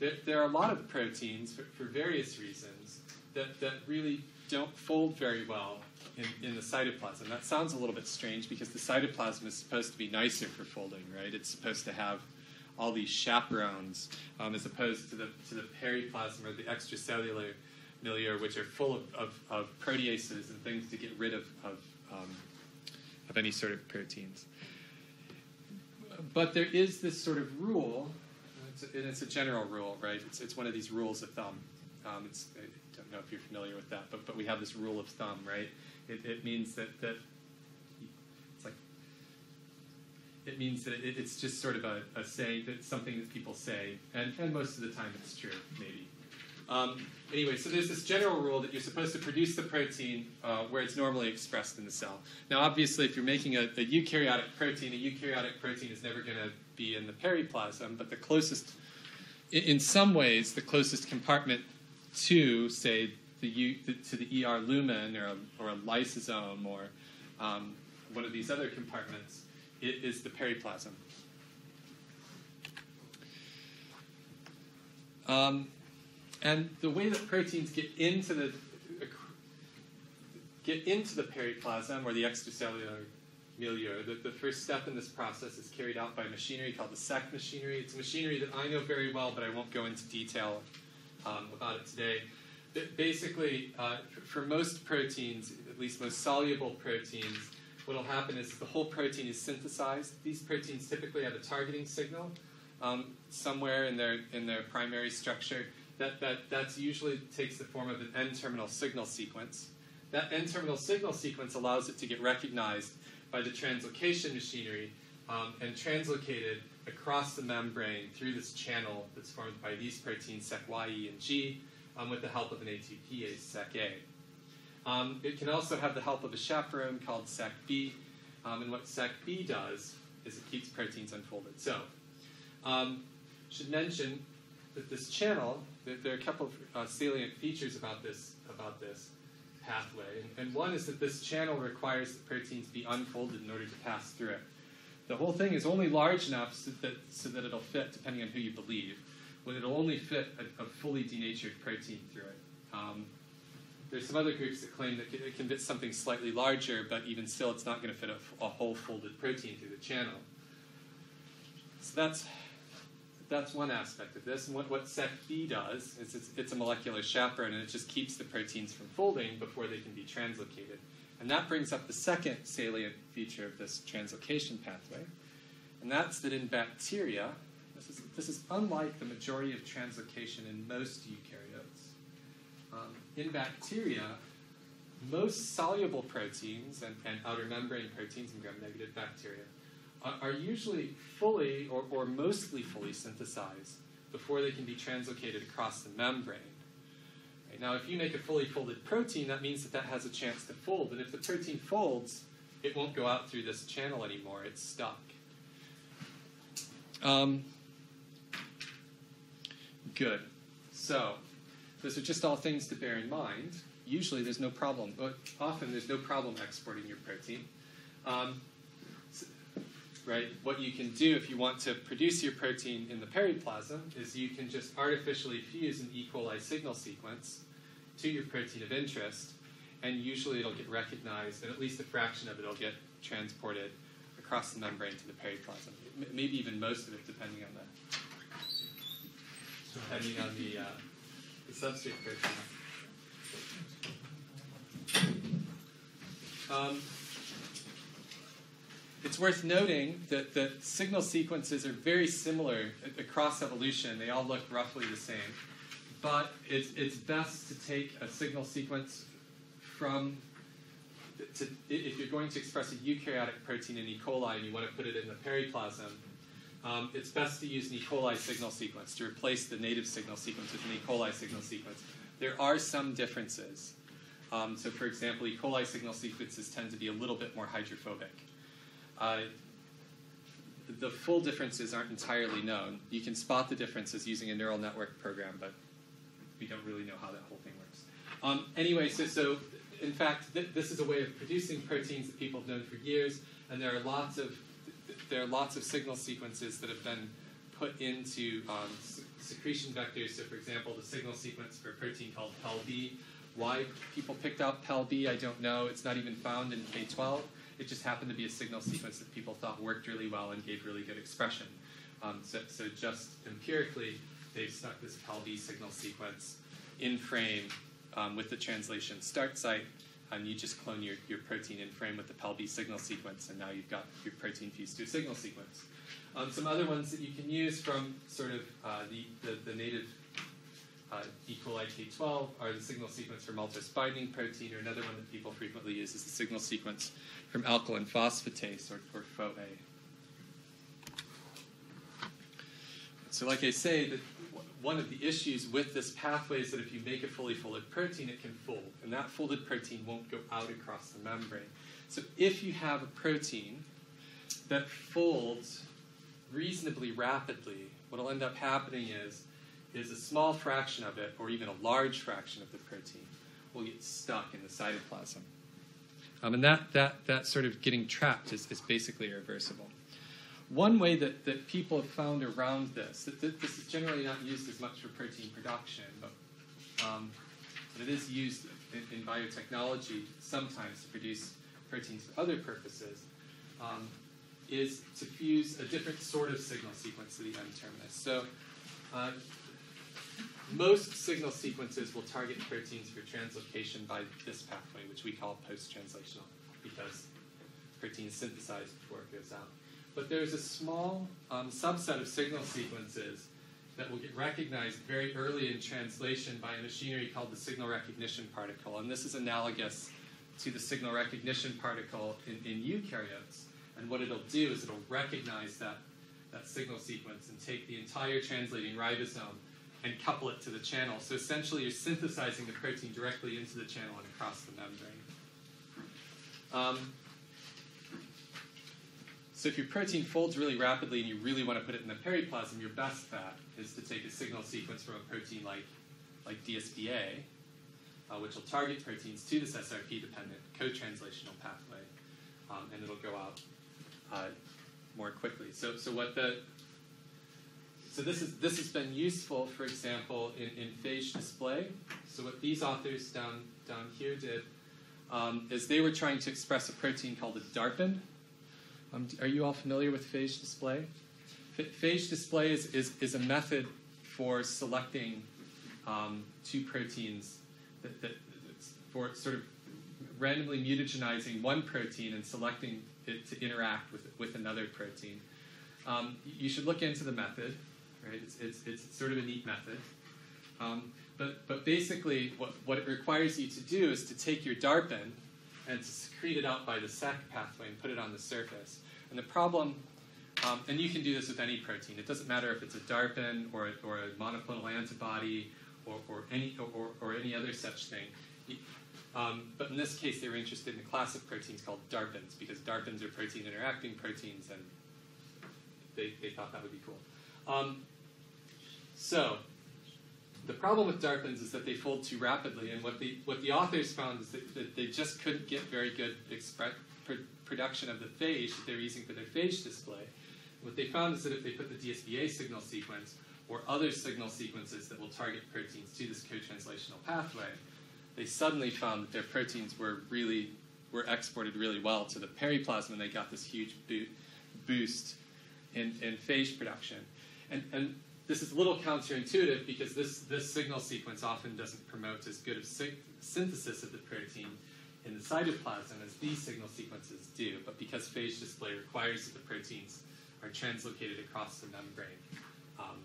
there, there, are a lot of proteins for, for various reasons that, that really don't fold very well in, in, the cytoplasm. That sounds a little bit strange because the cytoplasm is supposed to be nicer for folding, right? It's supposed to have all these chaperones um, as opposed to the, to the periplasm or the extracellular milieu, which are full of, of, of proteases and things to get rid of, of, um, of any sort of proteins. But there is this sort of rule, it's a, and it's a general rule, right? It's, it's one of these rules of thumb. Um, I don't know if you're familiar with that, but, but we have this rule of thumb, right? It, it means that, that it means that it, it's just sort of a, a saying, that's something that people say, and, and most of the time it's true, maybe. Um, anyway, so there's this general rule that you're supposed to produce the protein uh, where it's normally expressed in the cell. Now, obviously, if you're making a, a eukaryotic protein, a eukaryotic protein is never going to be in the periplasm, but the closest, in, some ways, the closest compartment to, say, the, U, to the ER lumen or a, or a lysosome or um, one of these other compartments it is the periplasm. Um, and the way that proteins get into the get into the periplasm or the extracellular milieu, the, the first step in this process is carried out by machinery called the Sec machinery. It's machinery that I know very well, but I won't go into detail um, about it today. But basically, uh, for most proteins, at least most soluble proteins, what will happen is the whole protein is synthesized. These proteins typically have a targeting signal um, somewhere in their in their primary structure. That that that's usually takes the form of an N-terminal signal sequence. That N-terminal signal sequence allows it to get recognized by the translocation machinery um, and translocated across the membrane through this channel that's formed by these proteins SEC Y, E, and G um, with the help of an ATPase SEC A. Um, it can also have the help of a chaperone called SEC-B, um, and what SEC-B does is it keeps proteins unfolded. So, um, should mention that this channel, that there are a couple of uh, salient features about this about this pathway, and, and one is that this channel requires the protein to be unfolded in order to pass through it. The whole thing is only large enough so that, so that it'll fit, depending on who you believe, but it'll only fit a, a fully denatured protein through it. Um, there's some other groups that claim that it can fit something slightly larger, but even still, it's not going to fit a, a whole folded protein through the channel. So that's that's one aspect of this. And what, what SEC-B does is it's, it's, a molecular chaperone, and it just keeps the proteins from folding before they can be translocated. And that brings up the second salient feature of this translocation pathway, and that's that in bacteria, this is, this is unlike the majority of translocation in most eukaryotes. In bacteria, most soluble proteins and, and outer membrane proteins in gram-negative bacteria are, are usually fully or, or mostly fully synthesized before they can be translocated across the membrane. Right? Now, if you make a fully folded protein, that means that that has a chance to fold. And if the protein folds, it won't go out through this channel anymore. It's stuck. Um, good. So, those are just all things to bear in mind. Usually there's no problem, but often there's no problem exporting your protein. Um, right? What you can do if you want to produce your protein in the periplasm is you can just artificially fuse an E. coli signal sequence to your protein of interest, and usually it'll get recognized, and at least a fraction of it will get transported across the membrane to the periplasm. Maybe even most of it, depending on the depending on the uh, the substrate protein. Um, it's worth noting that the signal sequences are very similar across evolution. They all look roughly the same. But it's, it's best to take a signal sequence from, to, if you're going to express a eukaryotic protein in E. coli and you want to put it in the periplasm, um, it's best to use an E. coli signal sequence to replace the native signal sequence with an E. coli signal sequence. There are some differences. Um, so, for example, E. coli signal sequences tend to be a little bit more hydrophobic. Uh, the full differences aren't entirely known. You can spot the differences using a neural network program, but we don't really know how that whole thing works. Um, anyway, so, so in fact, th- this is a way of producing proteins that people have known for years, and there are lots of there are lots of signal sequences that have been put into um, secretion vectors. So, for example, the signal sequence for a protein called PELB. Why people picked out PELB, I don't know. It's not even found in K12. It just happened to be a signal sequence that people thought worked really well and gave really good expression. Um, so, so, just empirically, they've stuck this PELB signal sequence in frame um, with the translation start site, and you just clone your, your protein in frame with the PELB signal sequence, and now you've got your protein fused to a signal sequence. Um, some other ones that you can use from sort of uh, the, the, the, native uh, E. coli K12 are the signal sequence from maltose binding protein, or another one that people frequently use is the signal sequence from alkaline phosphatase, or, or FOA. So, like I say, that one of the issues with this pathway is that if you make a fully folded protein, it can fold, and that folded protein won't go out across the membrane. So, if you have a protein that folds reasonably rapidly, what will end up happening is, is a small fraction of it, or even a large fraction of the protein, will get stuck in the cytoplasm. Um, and that, that, that sort of getting trapped is, is basically irreversible. One way that, that people have found around this, that, this is generally not used as much for protein production, but, um, but it is used in, in, biotechnology sometimes to produce proteins for other purposes, um, is to fuse a different sort of signal sequence to the N terminus. So uh, most signal sequences will target proteins for translocation by this pathway, which we call post-translational, because protein is synthesized before it goes out. But there's a small um, subset of signal sequences that will get recognized very early in translation by a machinery called the signal recognition particle. And this is analogous to the signal recognition particle in, in eukaryotes. And what it'll do is it'll recognize that, that signal sequence and take the entire translating ribosome and couple it to the channel. So essentially, you're synthesizing the protein directly into the channel and across the membrane. Um, so if your protein folds really rapidly and you really want to put it in the periplasm, your best bet is to take a signal sequence from a protein like, like DSPA, uh, which will target proteins to this SRP-dependent co-translational pathway, um, and it'll go out uh, more quickly. So, so what the so this is this has been useful, for example, in, in phage display. So what these authors down down here did um, is they were trying to express a protein called a DARPin. Um, are you all familiar with phage display? phage display is, is, is, a method for selecting um, two proteins that, that, for sort of randomly mutagenizing one protein and selecting it to interact with, with another protein. Um, you should look into the method right? It's, it's, it's sort of a neat method. Um, but, but basically, what, what it requires you to do is to take your DARPin and to secrete it out by the sac pathway and put it on the surface. And the problem, um, and you can do this with any protein. It doesn't matter if it's a DARPin or, or a monoclonal antibody or, or, any, or, or any other such thing. Um, but in this case, they were interested in a class of proteins called DARPins because DARPins are protein interacting proteins, and they, they thought that would be cool. Um, so, the problem with DARPins is that they fold too rapidly, and what the, what the authors found is that, that they just couldn't get very good expre- pr- production of the phage that they were using for their phage display. What they found is that if they put the DSBA signal sequence or other signal sequences that will target proteins to this co-translational pathway, they suddenly found that their proteins were really were exported really well to the periplasm, and they got this huge bo- boost in, in phage production. And, and this is a little counterintuitive because this, this signal sequence often doesn't promote as good of sy- synthesis of the protein in the cytoplasm as these signal sequences do. But because phage display requires that the proteins are translocated across the membrane, um,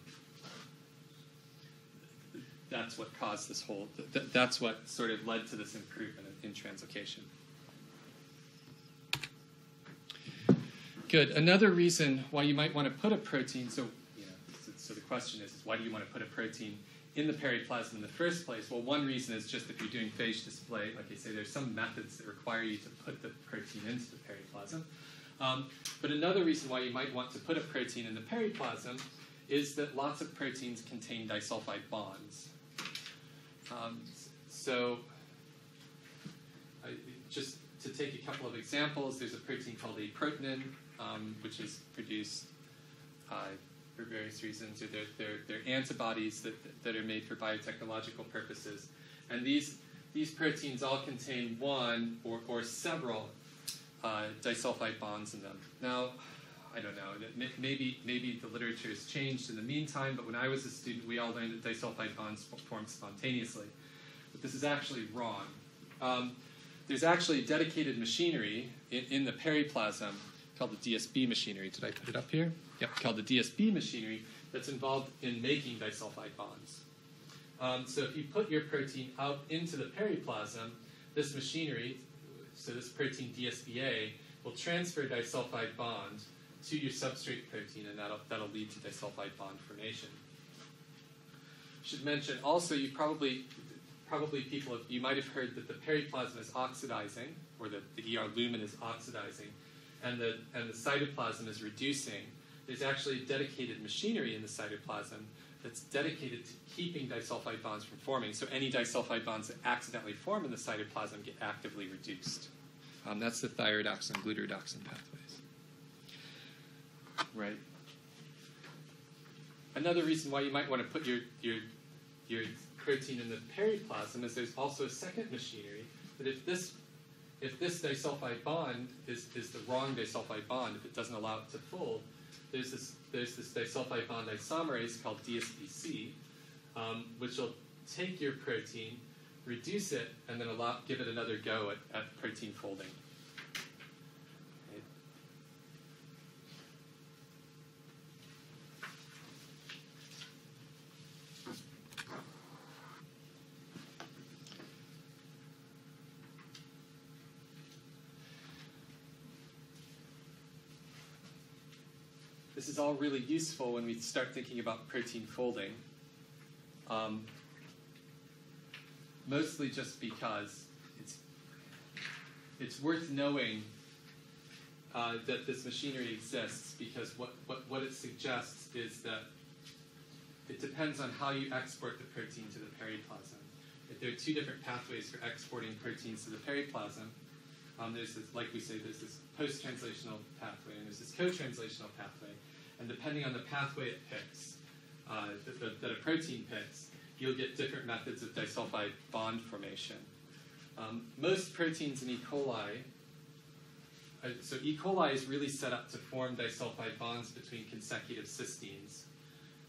that's what caused this whole, th- that's what sort of led to this improvement in, in translocation. Good. Another reason why you might want to put a protein, so question is, is why do you want to put a protein in the periplasm in the first place? Well, one reason is just if you're doing phage display, like I say, there's some methods that require you to put the protein into the periplasm. Um, but another reason why you might want to put a protein in the periplasm is that lots of proteins contain disulfide bonds. Um, so, I, just to take a couple of examples, there's a protein called aprotein, um, which is produced uh, for various reasons, or they're, they're, they're antibodies that, that are made for biotechnological purposes. And these, these proteins all contain one or, or several uh, disulfide bonds in them. Now, I don't know, maybe, maybe the literature has changed in the meantime, but when I was a student, we all learned that disulfide bonds form spontaneously. But this is actually wrong. Um, there's actually dedicated machinery in, in the periplasm called the DSB machinery. Did I put it up here? Yep, called the DSB machinery that's involved in making disulfide bonds. Um, so if you put your protein out into the periplasm, this machinery, so this protein DSBA, will transfer disulfide bond to your substrate protein, and that'll, that'll lead to disulfide bond formation. Should mention also, you probably probably people have, you might have heard that the periplasm is oxidizing, or that the ER lumen is oxidizing, and the and the cytoplasm is reducing. There's actually dedicated machinery in the cytoplasm that's dedicated to keeping disulfide bonds from forming. So any disulfide bonds that accidentally form in the cytoplasm get actively reduced. Um, that's the thyrodoxin glutarodoxin pathways. Right. Another reason why you might want to put your, your, your protein in the periplasm is there's also a second machinery that if this if this disulfide bond is, is the wrong disulfide bond, if it doesn't allow it to fold, there's this, there's this disulfide bond isomerase called DSBC, um, which will take your protein, reduce it, and then allow, give it another go at, at protein folding. This is all really useful when we start thinking about protein folding. Um, mostly just because it's, it's worth knowing uh, that this machinery exists because what, what, what it suggests is that it depends on how you export the protein to the periplasm. If there are two different pathways for exporting proteins to the periplasm. Um, there's this, like we say, there's this post-translational pathway and there's this co-translational pathway. And depending on the pathway it picks, uh, that, that, a protein picks, you'll get different methods of disulfide bond formation. Um, most proteins in E. coli, uh, so E. coli is really set up to form disulfide bonds between consecutive cysteines.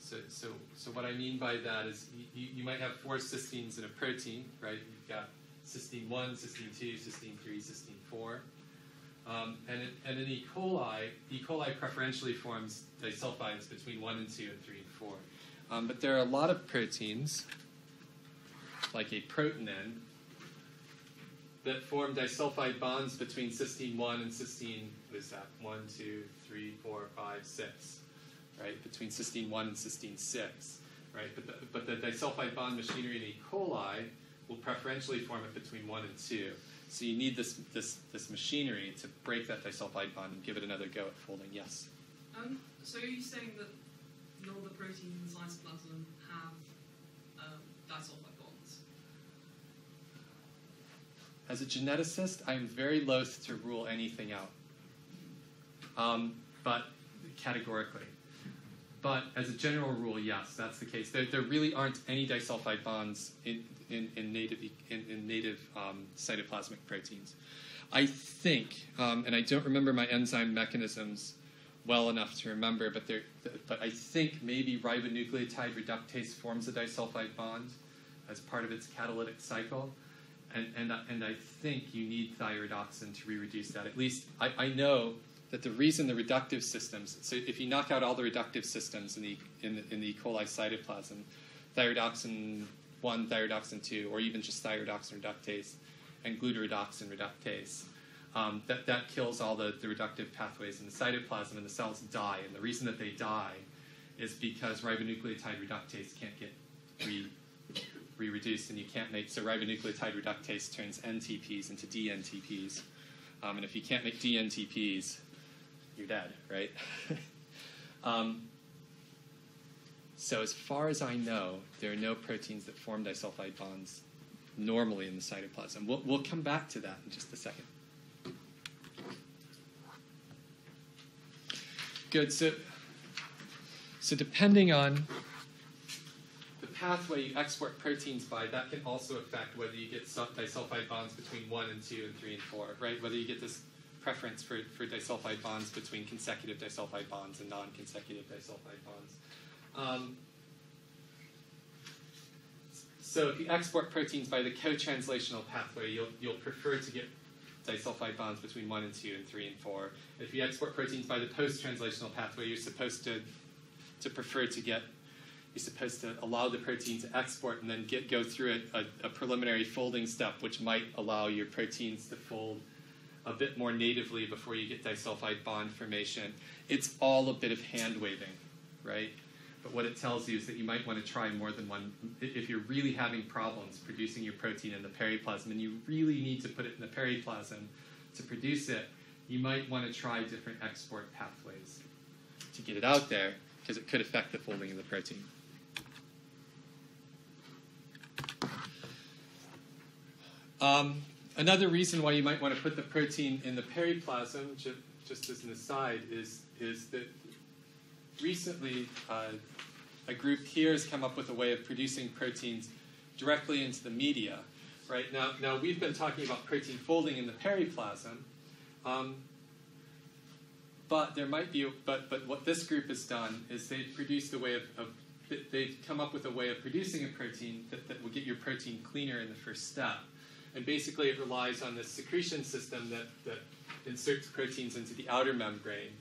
So, so, so what I mean by that is you, you might have four cysteines in a protein, right? You've got cysteine 1, cysteine 2, cysteine 3, cysteine 4. Um, and, it, and in E. coli, E. coli preferentially forms disulfides between 1 and 2 and 3 and 4. Um, but there are a lot of proteins, like a protein, that form disulfide bonds between cysteine 1 and cysteine, what is that? 1, 2, 3, 4, 5, 6, right? Between cysteine 1 and cysteine 6, right? But the, but the disulfide bond machinery in E. coli will preferentially form it between 1 and 2. So you need this, this, this machinery to break that disulfide bond and give it another go at folding. Yes? Um, so are you saying that all the proteins in cytoplasm have um, disulfide bonds? As a geneticist, I'm very loath to rule anything out, um, but categorically. But as a general rule, yes, that's the case. There, there really aren't any disulfide bonds in, in, in native, in, in native um, cytoplasmic proteins. I think, um, and I don't remember my enzyme mechanisms well enough to remember, but, but I think maybe ribonucleotide reductase forms a disulfide bond as part of its catalytic cycle. And, and, and I think you need thyrodoxin to re-reduce that. At least I, I know that the reason the reductive systems, so if you knock out all the reductive systems in the, in the, in the E. coli cytoplasm, thyrodoxin 1, thyrodoxin 2, or even just thyrodoxin reductase and glutarodoxin reductase, um, that, that kills all the, the reductive pathways in the cytoplasm and the cells die. And the reason that they die is because ribonucleotide reductase can't get re, re-reduced and you can't make, so ribonucleotide reductase turns NTPs into DNTPs. Um, and if you can't make DNTPs, you're dead, right? um, so as far as I know, there are no proteins that form disulfide bonds normally in the cytoplasm. We'll, we'll come back to that in just a second. Good. So, so depending on the pathway you export proteins by, that can also affect whether you get disulfide bonds between 1 and 2 and 3 and 4, right? Whether you get this preference for, for disulfide bonds between consecutive disulfide bonds and non-consecutive disulfide bonds. Um, so if you export proteins by the co-translational pathway, you'll, you'll prefer to get disulfide bonds between 1 and 2 and 3 and 4. If you export proteins by the post-translational pathway, you're supposed to, to prefer to get, you're supposed to allow the protein to export and then get, go through a, a, a preliminary folding step, which might allow your proteins to fold a bit more natively before you get disulfide bond formation. It's all a bit of hand waving, right? But what it tells you is that you might want to try more than one. If you're really having problems producing your protein in the periplasm and you really need to put it in the periplasm to produce it, you might want to try different export pathways to get it out there because it could affect the folding of the protein. Um, another reason why you might want to put the protein in the periplasm, just, just as an aside, is, is that recently, uh, a group here has come up with a way of producing proteins directly into the media. Right now, now we've been talking about protein folding in the periplasm, um, but there might be. But but what this group has done is they've produced a way of, of they've come up with a way of producing a protein that, that will get your protein cleaner in the first step. And basically, it relies on this secretion system that, that inserts proteins into the outer membrane.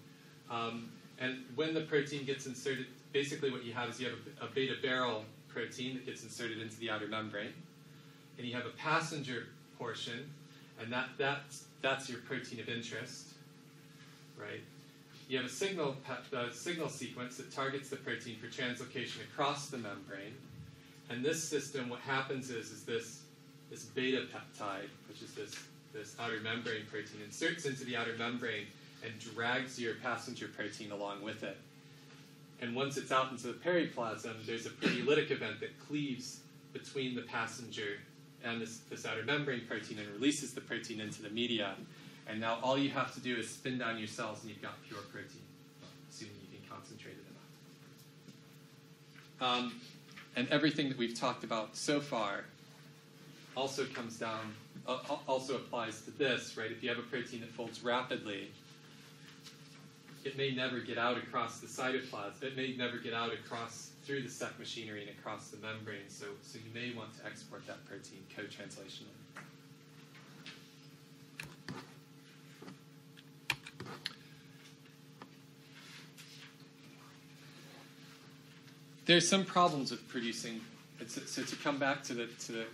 Um, and when the protein gets inserted, basically what you have is you have a, a beta barrel protein that gets inserted into the outer membrane. And you have a passenger portion, and that, that's, that's your protein of interest, right? You have a signal, uh, signal sequence that targets the protein for translocation across the membrane. And this system, what happens is, is this, this beta peptide, which is this, this outer membrane protein, inserts into the outer membrane and drags your passenger protein along with it. And once it's out into the periplasm, there's a proteolytic event that cleaves between the passenger and this, this outer membrane protein and releases the protein into the media. And now all you have to do is spin down your cells and you've got pure protein, assuming you can concentrate it enough. Um, and everything that we've talked about so far also comes down, uh, also applies to this, right? If you have a protein that folds rapidly, it may never get out across the cytoplasm. It may never get out across through the Sec machinery and across the membrane. So, so you may want to export that protein co-translationally. There's some problems with producing. So to come back to the to the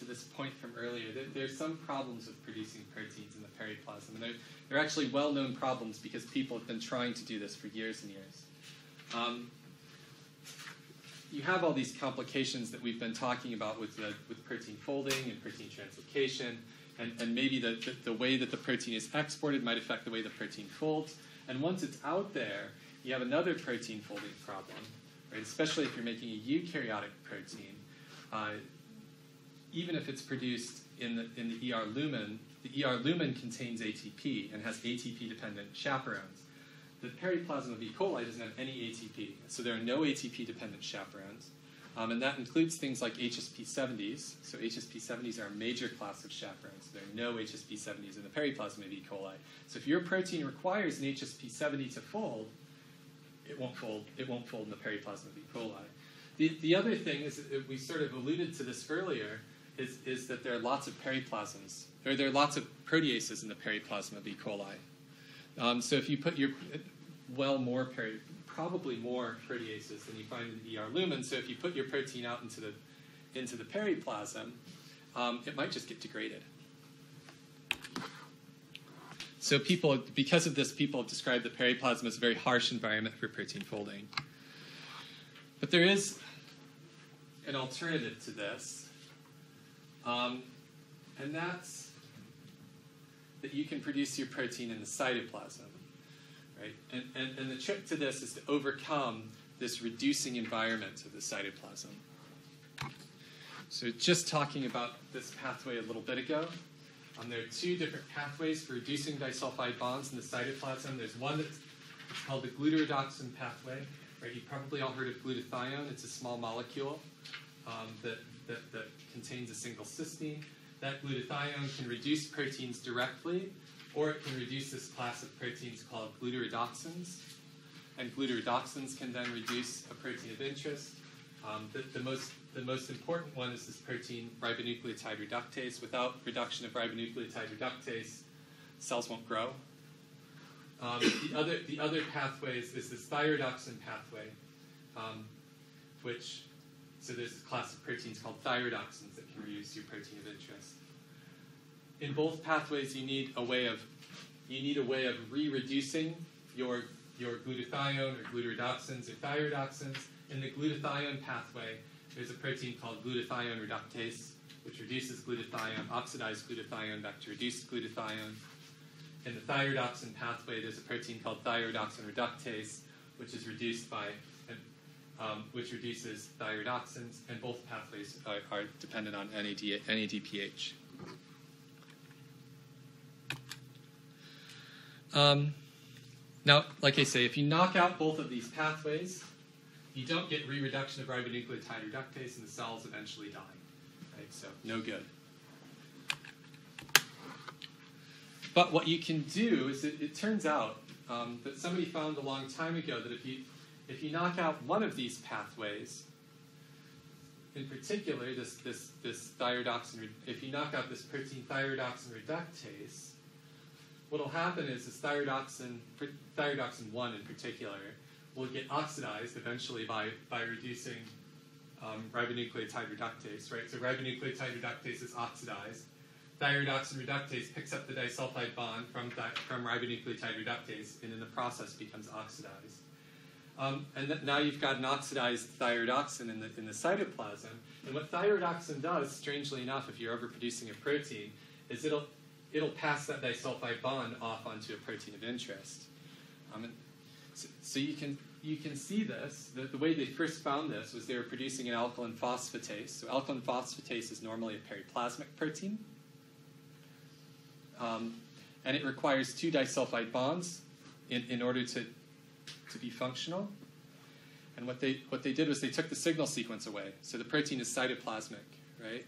to this point from earlier, there, there's some problems with producing proteins in the periplasm, and they're, they're actually well-known problems because people have been trying to do this for years and years. Um, you have all these complications that we've been talking about with, the, with protein folding and protein translocation, and, and maybe the, the, the way that the protein is exported might affect the way the protein folds. And once it's out there, you have another protein folding problem, right? especially if you're making a eukaryotic protein. Uh, even if it's produced in the, in the ER lumen, the ER lumen contains ATP and has ATP dependent chaperones. The periplasm of E. coli doesn't have any ATP, so there are no ATP dependent chaperones. Um, and that includes things like HSP70s. So HSP70s are a major class of chaperones. There are no HSP70s in the periplasm of E. coli. So if your protein requires an HSP70 to fold, it won't fold. It won't fold in the periplasm of E. coli. The, the other thing is that we sort of alluded to this earlier is, is that there are lots of periplasms, or there are lots of proteases in the periplasm of E. coli. Um, so if you put your, well, more peri, probably more proteases than you find in the ER lumen. So if you put your protein out into the, into the periplasm, um, it might just get degraded. So people, because of this, people have described the periplasm as a very harsh environment for protein folding. But there is an alternative to this, um, and that's that you can produce your protein in the cytoplasm. Right? And, and, and the trick to this is to overcome this reducing environment of the cytoplasm. So just talking about this pathway a little bit ago, um, there are two different pathways for reducing disulfide bonds in the cytoplasm. There's one that's called the glutaredoxin pathway. Right? You've probably all heard of glutathione. It's a small molecule um, that, that, that contains a single cysteine. That glutathione can reduce proteins directly, or it can reduce this class of proteins called glutaredoxins. And glutaredoxins can then reduce a protein of interest. Um, the, the, most, the most important one is this protein ribonucleotide reductase. Without reduction of ribonucleotide reductase, cells won't grow. Um, the, other, the other pathways is this thyrodoxin pathway, um, which, so there's a class of proteins called thyrodoxins that can reduce your protein of interest. In both pathways, you need a way of, you need a way of re-reducing your, your glutathione or glutaredoxins or thyrodoxins. In the glutathione pathway, there's a protein called glutathione reductase, which reduces glutathione, oxidized glutathione back to reduced glutathione in the thyrodoxin pathway, there's a protein called thyrodoxin reductase, which is reduced by, um, which reduces thyrodoxins, and both pathways are, are dependent on NAD, NADPH. Um, now, like I say, if you knock out both of these pathways, you don't get re-reduction of ribonucleotide reductase, and the cells eventually die. Right? So, no good. But what you can do is it, it turns out um, that somebody found a long time ago that if you, if you knock out one of these pathways, in particular, this, this, this thyrodoxin, if you knock out this protein thyrodoxin reductase, what will happen is this thyrodoxin, thyrodoxin 1 in particular, will get oxidized eventually by, by reducing um, ribonucleotide reductase, right? So ribonucleotide reductase is oxidized thyrodoxin reductase picks up the disulfide bond from, from ribonucleotide reductase and in the process becomes oxidized. Um, and th- now you've got an oxidized thyrodoxin in the, in the cytoplasm. And what thyrodoxin does, strangely enough, if you're overproducing a protein, is it'll, it'll pass that disulfide bond off onto a protein of interest. Um, so, so, you, can, you can see this. The, the way they first found this was they were producing an alkaline phosphatase. So alkaline phosphatase is normally a periplasmic protein. Um, and it requires two disulfide bonds in, in order to, to be functional. And what they, what they did was they took the signal sequence away. So the protein is cytoplasmic, right?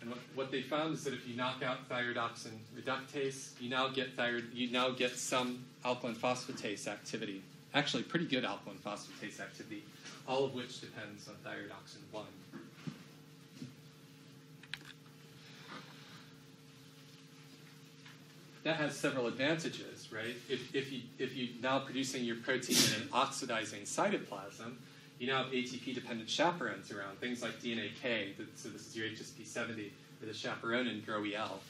And what, what they found is that if you knock out thyrodoxin reductase, you now get thyroid, you now get some alkaline phosphatase activity. Actually, pretty good alkaline phosphatase activity, all of which depends on thyrodoxin 1. that has several advantages, right? If, if, you, if you're now producing your protein in an oxidizing cytoplasm, you now have ATP dependent chaperones around, things like DNA K, so this is your HSP70, or the chaperone GRO-EL.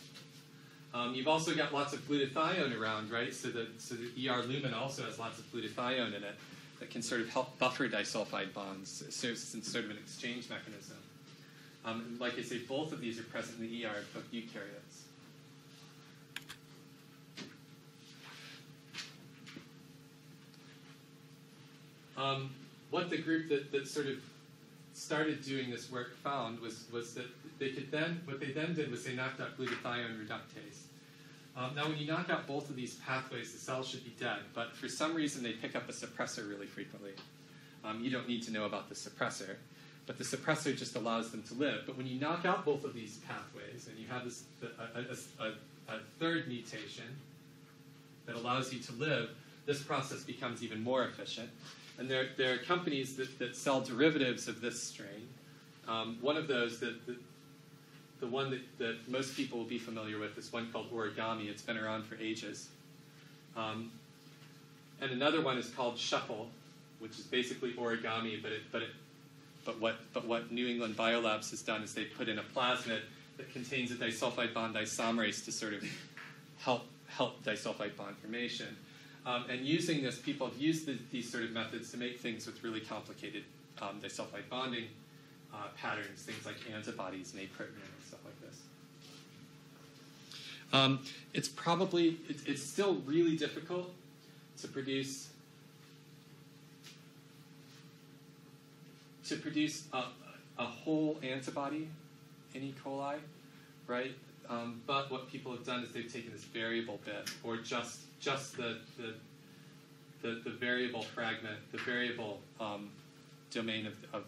Um, you've also got lots of glutathione around, right? So the, so the ER lumen also has lots of glutathione in it that can sort of help buffer disulfide bonds, it serves as sort of an exchange mechanism. Um, like I say, both of these are present in the ER of eukaryotes. Um, what the group that, that sort of started doing this work found was, was that they could then, what they then did was they knocked out glutathione reductase. Um, now, when you knock out both of these pathways, the cell should be dead, but for some reason they pick up a suppressor really frequently. Um, you don't need to know about the suppressor, but the suppressor just allows them to live. But when you knock out both of these pathways and you have this, a, a, a, a third mutation that allows you to live, this process becomes even more efficient. And there, there are companies that, that sell derivatives of this strain. Um, one of those, that, that, the one that, that most people will be familiar with, is one called Origami. It's been around for ages. Um, and another one is called Shuffle, which is basically origami, but it, but it, but what but what New England Biolabs has done is they put in a plasmid that contains a disulfide bond isomerase to sort of help help disulfide bond formation. Um, and using this, people have used the, these sort of methods to make things with really complicated um, disulfide bonding uh, patterns, things like antibodies and aprotein and stuff like this. Um, it's probably, it's, it's still really difficult to produce to produce a, a whole antibody in E. coli, right? Um, but what people have done is they've taken this variable bit, or just just the the, the, the variable fragment, the variable um, domain of, of,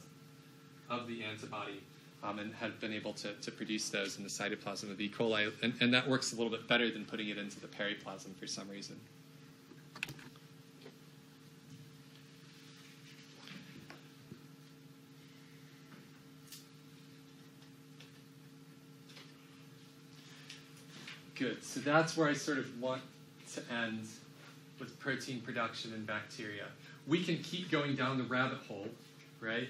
of the antibody, um, and have been able to, to produce those in the cytoplasm of E. coli. And, and that works a little bit better than putting it into the periplasm for some reason. Good. So that's where I sort of want to end with protein production in bacteria. We can keep going down the rabbit hole, right?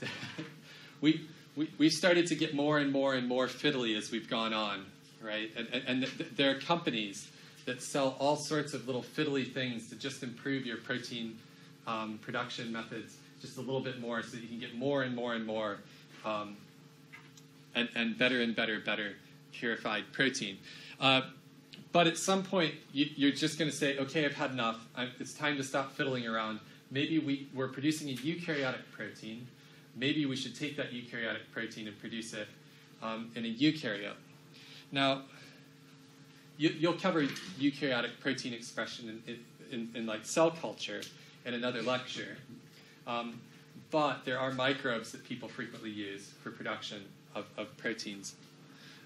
we, we, we've started to get more and more and more fiddly as we've gone on, right? And, and, and th- there are companies that sell all sorts of little fiddly things to just improve your protein um, production methods just a little bit more so that you can get more and more and more um, and, and better and better, better purified protein. Uh, but at some point, you, are just going to say, okay, I've had enough. I, it's time to stop fiddling around. Maybe we, we're producing a eukaryotic protein. Maybe we should take that eukaryotic protein and produce it um, in a eukaryote. Now, you, will cover eukaryotic protein expression in, in, in, like cell culture in another lecture. Um, but there are microbes that people frequently use for production of, of proteins.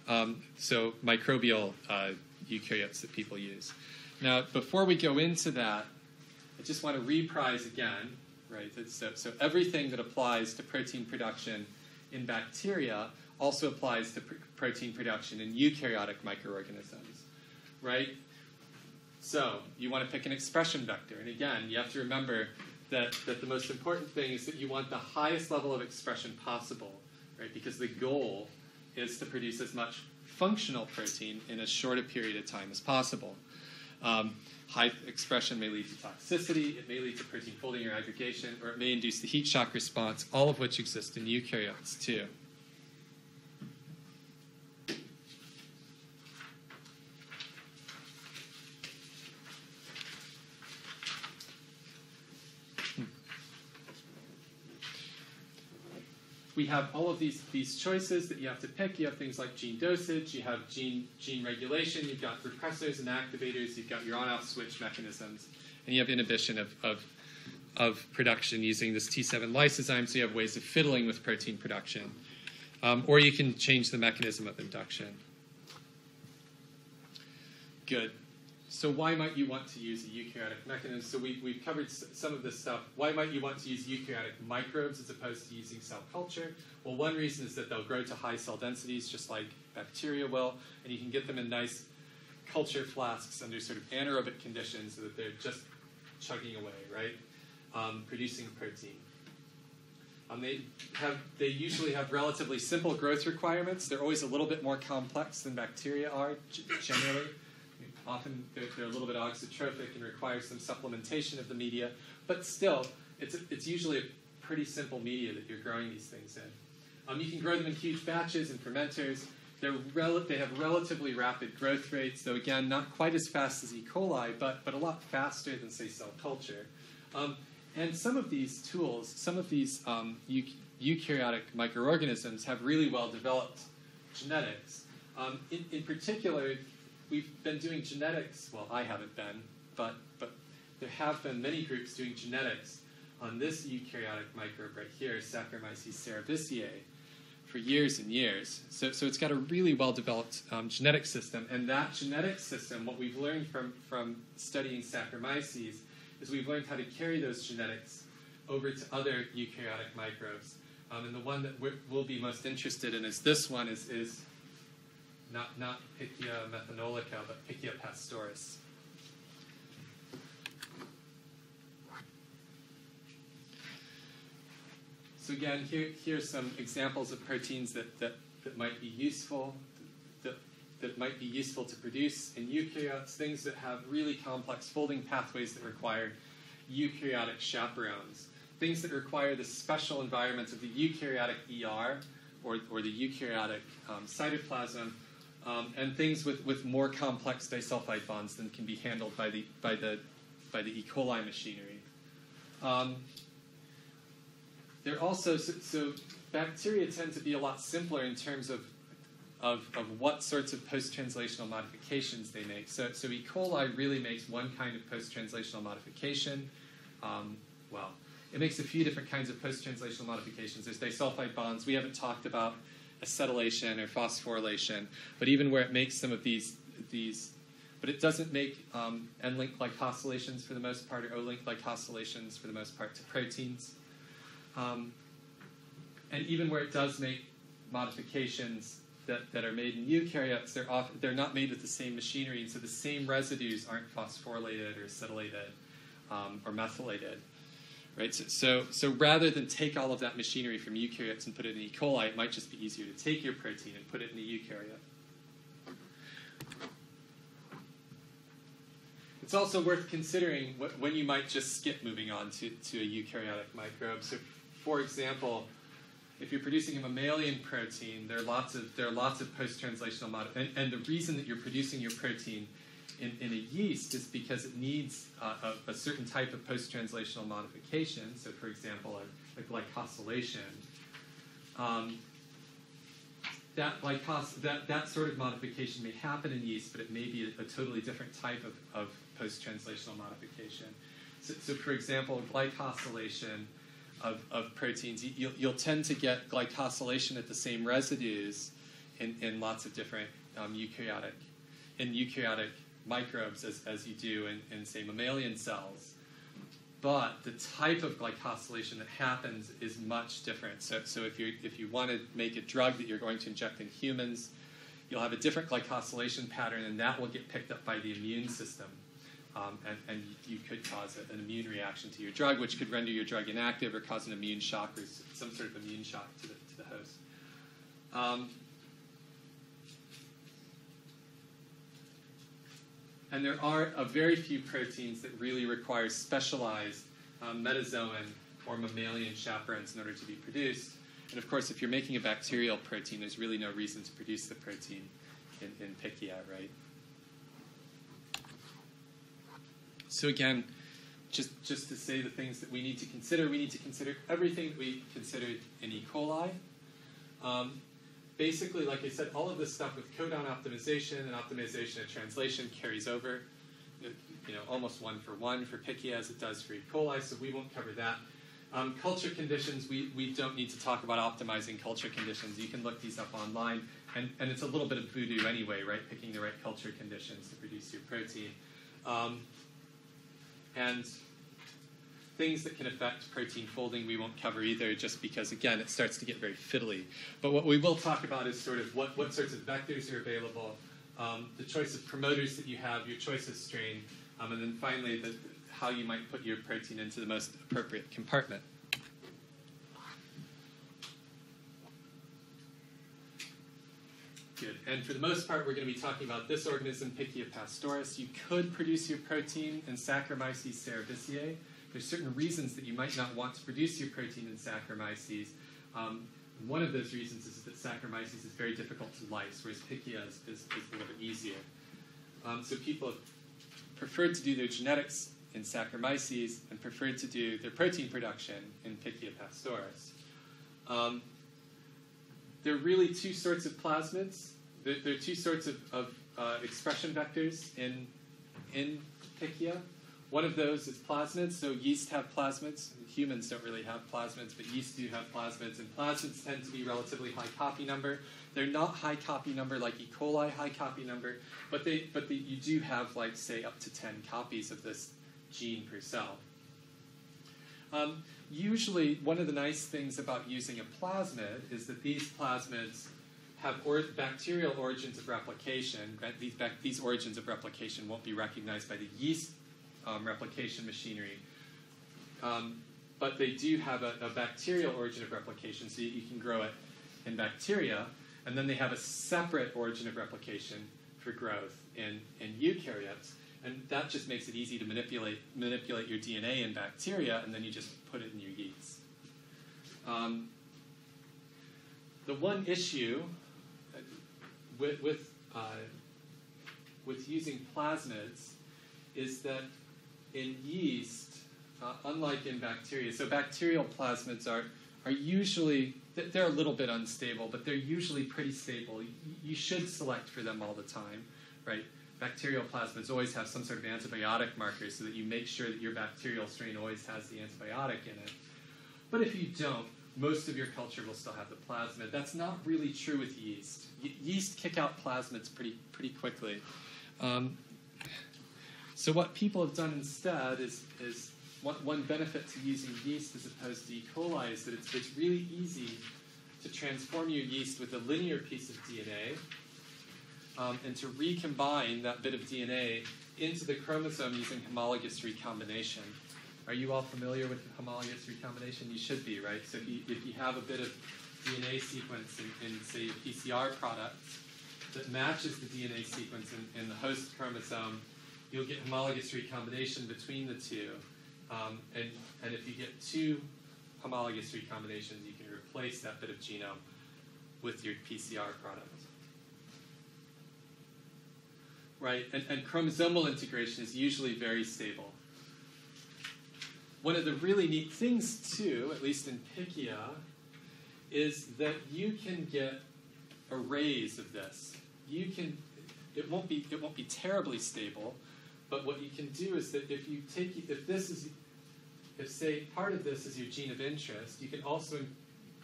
Um, so microbial uh, eukaryotes that people use. Now, before we go into that, I just want to reprise again, right? So, so everything that applies to protein production in bacteria also applies to pr- protein production in eukaryotic microorganisms, right? So you want to pick an expression vector, and again, you have to remember that, that the most important thing is that you want the highest level of expression possible, right? Because the goal is to produce as much functional protein in as short a period of time as possible. Um, high expression may lead to toxicity, it may lead to protein folding or aggregation, or it may induce the heat shock response, all of which exist in eukaryotes too. we have all of these, these choices that you have to pick. You have things like gene dosage, you have gene, gene regulation, you've got repressors and activators, you've got your on off switch mechanisms, and you have inhibition of, of, of production using this T7 lysozyme, so you have ways of fiddling with protein production. Um, or you can change the mechanism of induction. Good. So why might you want to use a eukaryotic mechanism? So we, we've covered some of this stuff. Why might you want to use eukaryotic microbes as opposed to using cell culture? Well, one reason is that they'll grow to high cell densities, just like bacteria will, and you can get them in nice culture flasks under sort of anaerobic conditions so that they're just chugging away, right? Um, producing protein. Um, they have they usually have relatively simple growth requirements. They're always a little bit more complex than bacteria are generally. Often they're, they're, a little bit auxotrophic and require some supplementation of the media, but still, it's, it's usually a pretty simple media that you're growing these things in. Um, you can grow them in huge batches in fermenters. They're rel- they have relatively rapid growth rates, though again, not quite as fast as E. coli, but, but a lot faster than, say, cell culture. Um, and some of these tools, some of these um, eukaryotic microorganisms have really well developed genetics. Um, in, in particular, we've been doing genetics. Well, I haven't been, but but there have been many groups doing genetics on this eukaryotic microbe right here, Saccharomyces cerevisiae, for years and years. So, so it's got a really well developed um, genetic system, and that genetic system, what we've learned from from studying Saccharomyces, is we've learned how to carry those genetics over to other eukaryotic microbes. Um, and the one that we'll be most interested in is this one is, is not, not Pichia methanolica, but Pichia pastoris. So again, here, here's some examples of proteins that, that, that might be useful, that, that might be useful to produce in eukaryotes, things that have really complex folding pathways that require eukaryotic chaperones, things that require the special environments of the eukaryotic ER or, or the eukaryotic um, cytoplasm, um, and things with, with more complex disulfide bonds than can be handled by the, by the, by the E. coli machinery. Um, they're also, so, so bacteria tend to be a lot simpler in terms of, of, of what sorts of post-translational modifications they make. So, so E. coli really makes one kind of post-translational modification. Um, well, it makes a few different kinds of post-translational modifications. There's disulfide bonds. We haven't talked about acetylation or phosphorylation, but even where it makes some of these, these but it doesn't make um, N-link glycosylations for the most part or O-link glycosylations for the most part to proteins. Um, and even where it does make modifications that, that are made in eukaryotes, they're, off, they're not made with the same machinery, and so the same residues aren't phosphorylated or acetylated um, or methylated. Right? So, so, so rather than take all of that machinery from eukaryotes and put it in E. coli, it might just be easier to take your protein and put it in a eukaryote. It's also worth considering what, when you might just skip moving on to, to a eukaryotic microbe. So, for example, if you're producing a mammalian protein, there are lots of there are lots of post-translational mod, and, and the reason that you're producing your protein in, in a yeast is because it needs uh, a, a, certain type of post-translational modification. So, for example, a, a glycosylation. Um, that, glycos- that, that sort of modification may happen in yeast, but it may be a, a totally different type of, of post-translational modification. So, so, for example, glycosylation of, of proteins, you, will you'll tend to get glycosylation at the same residues in, in lots of different um, eukaryotic, in eukaryotic microbes as, as you do in, in, say, mammalian cells. But the type of glycosylation that happens is much different. So, so if, you if you want to make a drug that you're going to inject in humans, you'll have a different glycosylation pattern, and that will get picked up by the immune system. Um, and, and, you could cause an immune reaction to your drug, which could render your drug inactive or cause an immune shock or some sort of immune shock to the, to the host. Um, and there are a very few proteins that really require specialized um, metazoan or mammalian chaperones in order to be produced. And of course, if you're making a bacterial protein, there's really no reason to produce the protein in, in Pichia, right? So again, just, just to say the things that we need to consider, we need to consider everything that we considered in E. coli. Um, basically, like I said, all of this stuff with codon optimization and optimization of translation carries over, you know, almost one for one for Pichia as it does for E. coli, so we won't cover that. Um, culture conditions, we, we don't need to talk about optimizing culture conditions. You can look these up online, and, and it's a little bit of voodoo anyway, right? Picking the right culture conditions to produce your protein. Um, and things that can affect protein folding we won't cover either, just because, again, it starts to get very fiddly. But what we will talk about is sort of what, what sorts of vectors are available, um, the choice of promoters that you have, your choice of strain, um, and then finally, the, how you might put your protein into the most appropriate compartment. Good. And for the most part, we're going to be talking about this organism, Pichia pastoris. You could produce your protein in Saccharomyces cerevisiae. There's certain reasons that you might not want to produce your protein in Saccharomyces. Um, one of those reasons is that Saccharomyces is very difficult to lyse, whereas Pichia is, is, is a little bit easier. Um, so people have preferred to do their genetics in Saccharomyces and preferred to do their protein production in Pichia pastoris. Um, there are really two sorts of plasmids. There, there are two sorts of, of uh, expression vectors in, in Pichia. One of those is plasmids. So yeast have plasmids. Humans don't really have plasmids, but yeast do have plasmids. And plasmids tend to be relatively high copy number. They're not high copy number like E. coli high copy number, but they but they, you do have like say up to 10 copies of this gene per cell. Um, usually, one of the nice things about using a plasmid is that these plasmids have or- bacterial origins of replication. These, these origins of replication won't be recognized by the yeast um, replication machinery. Um, but they do have a, a, bacterial origin of replication, so you, you, can grow it in bacteria. And then they have a separate origin of replication for growth in, in eukaryotes. And that just makes it easy to manipulate, manipulate your DNA in bacteria, and then you just put it in your yeast. Um, the one issue with, with uh, with using plasmids is that in yeast, uh, unlike in bacteria, so bacterial plasmids are, are usually, they're a little bit unstable, but they're usually pretty stable. You, should select for them all the time, right? Bacterial plasmids always have some sort of antibiotic marker so that you make sure that your bacterial strain always has the antibiotic in it. But if you don't, most of your culture will still have the plasmid. That's not really true with yeast. Ye- yeast kick out plasmids pretty, pretty quickly. Um, so what people have done instead is, is one, one benefit to using yeast as opposed to E. coli is that it's, it's really easy to transform your yeast with a linear piece of DNA um, and to recombine that bit of DNA into the chromosome using homologous recombination. Are you all familiar with homologous recombination? You should be, right? So if you, if you have a bit of DNA sequence in, in say, a PCR product that matches the DNA sequence in, in the host chromosome, you'll get homologous recombination between the two. Um, and, and if you get two homologous recombinations, you can replace that bit of genome with your PCR product. Right? And, and chromosomal integration is usually very stable. One of the really neat things, too, at least in Pichia, is that you can get arrays of this. You can, it won't be, it won't be terribly stable, but what you can do is that if you take, if this is, if say part of this is your gene of interest, you can also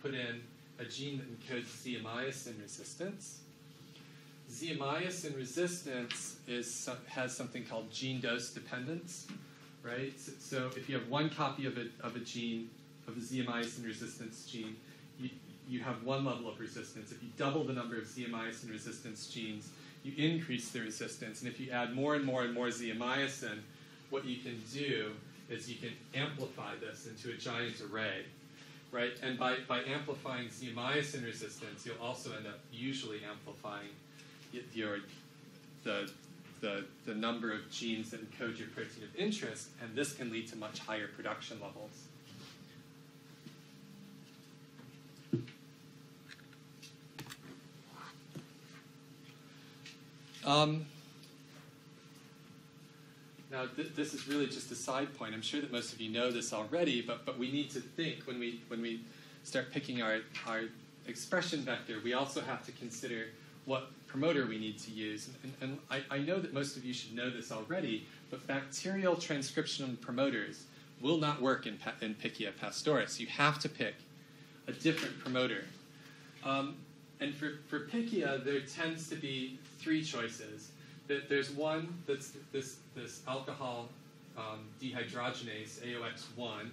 put in a gene that encodes zeamycin resistance. Zeamycin resistance is, has something called gene dose dependence, right? So, if you have one copy of a, of a gene, of a zeamycin resistance gene, you, you have one level of resistance. If you double the number of zeamycin resistance genes, you increase the resistance. And if you add more and more and more zeamycin, what you can do is you can amplify this into a giant array, right? And by, by amplifying zeamycin resistance, you'll also end up usually amplifying your, the, the, the number of genes that encode your protein of interest, and this can lead to much higher production levels. Um, now, th- this is really just a side point. I'm sure that most of you know this already, but, but we need to think when we, when we start picking our, our expression vector, we also have to consider what promoter we need to use. And, and I, I know that most of you should know this already, but bacterial transcription promoters will not work in, in Pichia pastoris. You have to pick a different promoter. Um, and for, for Pichia, there tends to be three choices. There's one that's this, this alcohol um, dehydrogenase, AOX1,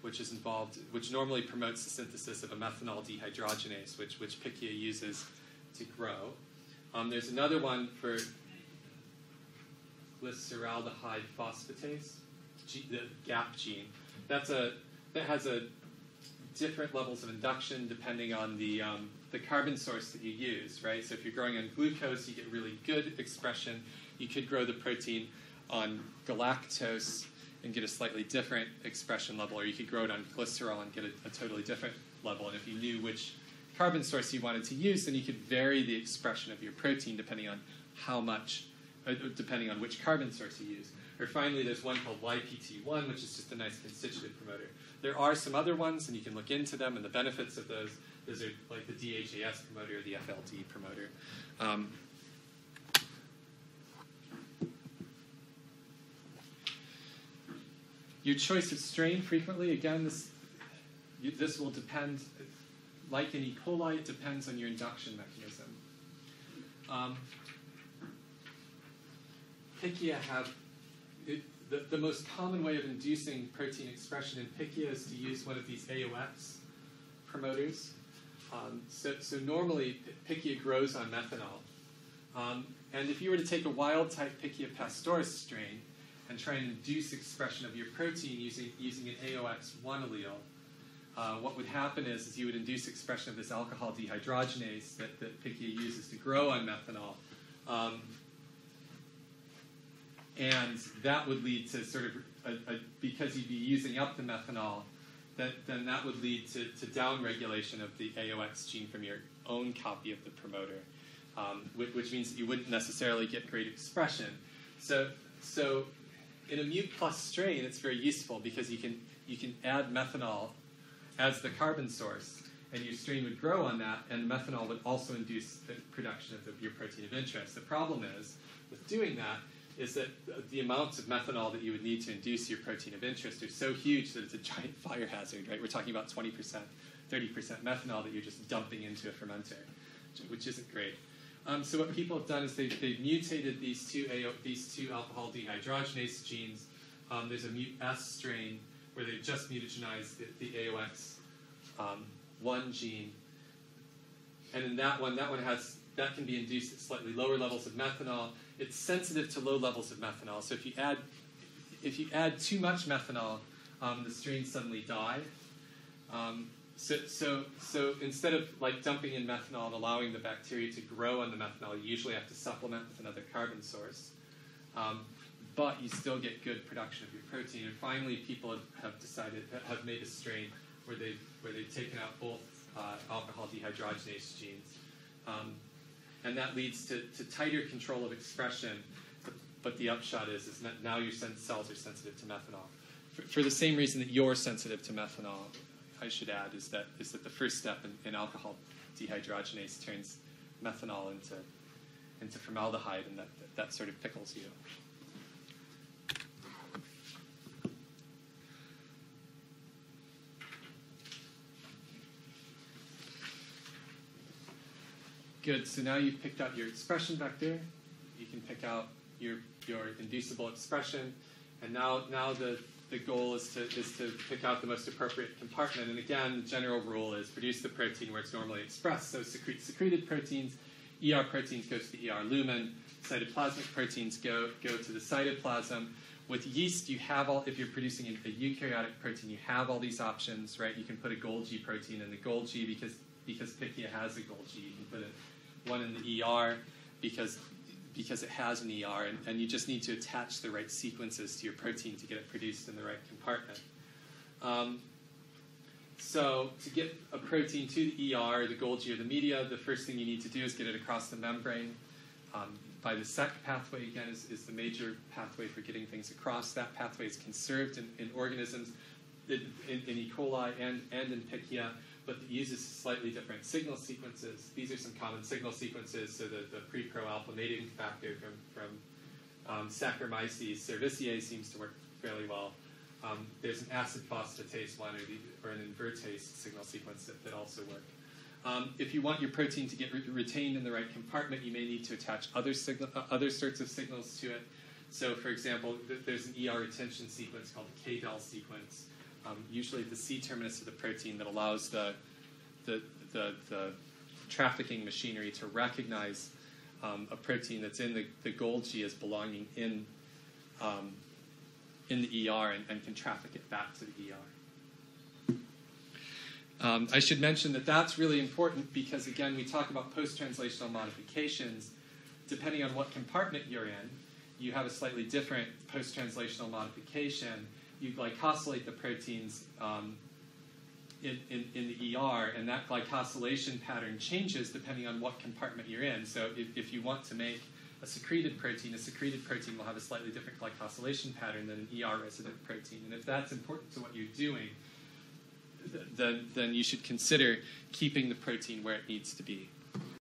which is involved, which normally promotes the synthesis of a methanol dehydrogenase, which, which Pichia uses to grow. Um, there's another one for glyceraldehyde phosphatase, G, the GAP gene. That's a that has a different levels of induction depending on the um, the carbon source that you use, right? So if you're growing on glucose, you get really good expression. You could grow the protein on galactose and get a slightly different expression level, or you could grow it on glycerol and get a, a totally different level. And if you knew which carbon source you wanted to use, then you could vary the expression of your protein depending on how much, uh, depending on which carbon source you use. Or finally, there's one called YPT1, which is just a nice constitutive promoter. There are some other ones, and you can look into them and the benefits of those. Those are like the DHAS promoter the FLD promoter. Um, your choice of strain frequently, again, this, you, this will depend, like in E. coli, it depends on your induction mechanism. Um, Pichia have it, the, the most common way of inducing protein expression in Pichia is to use one of these AOX promoters. Um, so, so normally, Pichia grows on methanol. Um, and if you were to take a wild type Pichia pastoris strain and try and induce expression of your protein using, using an AOX1 allele, uh, what would happen is, is you would induce expression of this alcohol dehydrogenase that, that Pichia uses to grow on methanol. Um, and that would lead to sort of, a, a, because you'd be using up the methanol, that, then that would lead to, to downregulation of the AOX gene from your own copy of the promoter. um, which, which means that you wouldn't necessarily get great expression. So, so in a mute plus strain, it's very useful because you can you can add methanol as the carbon source, and your strain would grow on that, and methanol would also induce the production of the, your protein of interest. The problem is with doing that is that the amounts of methanol that you would need to induce your protein of interest are so huge that it's a giant fire hazard, right? We're talking about 20%, 30% methanol that you're just dumping into a fermenter, which isn't great. Um, so what people have done is they've, they've mutated these two, AO, these two alcohol dehydrogenase genes. Um, there's a mut S strain where they've just mutagenized the, the AOX um, one gene, and in that one, that one has that can be induced at slightly lower levels of methanol. It's sensitive to low levels of methanol. So if you add if you add too much methanol, um, the strains suddenly die. Um, so, so, so instead of like dumping in methanol and allowing the bacteria to grow on the methanol, you usually have to supplement with another carbon source. Um, but you still get good production of your protein. And finally, people have, decided have made a strain where they've where they've taken out both uh, alcohol dehydrogenase genes, um, and that leads to, to tighter control of expression. But, but the upshot is is that now your cells are sensitive to methanol, for, for the same reason that you're sensitive to methanol. I should add is that is that the first step in, in alcohol dehydrogenase turns methanol into into formaldehyde, and that, that, that sort of pickles you. Good. So now you've picked out your expression vector. You can pick out your your inducible expression, and now now the the goal is to is to pick out the most appropriate compartment. And again, the general rule is produce the protein where it's normally expressed. So secrete, secreted proteins, ER proteins go to the ER lumen. Cytoplasmic proteins go go to the cytoplasm. With yeast, you have all. If you're producing a, eukaryotic protein, you have all these options, right? You can put a Golgi protein in the Golgi because because Pichia has a Golgi. You can put a one in the ER because because it has an ER, and, and, you just need to attach the right sequences to your protein to get it produced in the right compartment. Um, so to get a protein to the ER, the Golgi, or the media, the first thing you need to do is get it across the membrane. Um, by the SEC pathway, again, is, is, the major pathway for getting things across. That pathway is conserved in, in organisms, in, in, E. coli and, and in Pichia but it uses slightly different signal sequences. These are some common signal sequences. So the, the pre-pro alpha mating factor from, from um, Saccharomyces cerevisiae seems to work fairly well. Um, there's an acid phosphatase one or, the, or an invertase signal sequence that, that also work. Um, if you want your protein to get re- retained in the right compartment, you may need to attach other, signal, uh, other sorts of signals to it. So, for example, th- there's an ER retention sequence called the KDEL sequence, um, usually the C terminus of the protein that allows the, the, the, the trafficking machinery to recognize um, a protein that's in the, the Golgi as belonging in, um, in the ER and, and, can traffic it back to the ER. Um, I should mention that that's really important because, again, we talk about post translational modifications. Depending on what compartment you're in, you have a slightly different post translational modification you glycosylate the proteins um, in, in, in, the ER, and that glycosylation pattern changes depending on what compartment you're in. So if, if you want to make a secreted protein, a secreted protein will have a slightly different glycosylation pattern than an ER resident protein. And if that's important to what you're doing, then, then you should consider keeping the protein where it needs to be.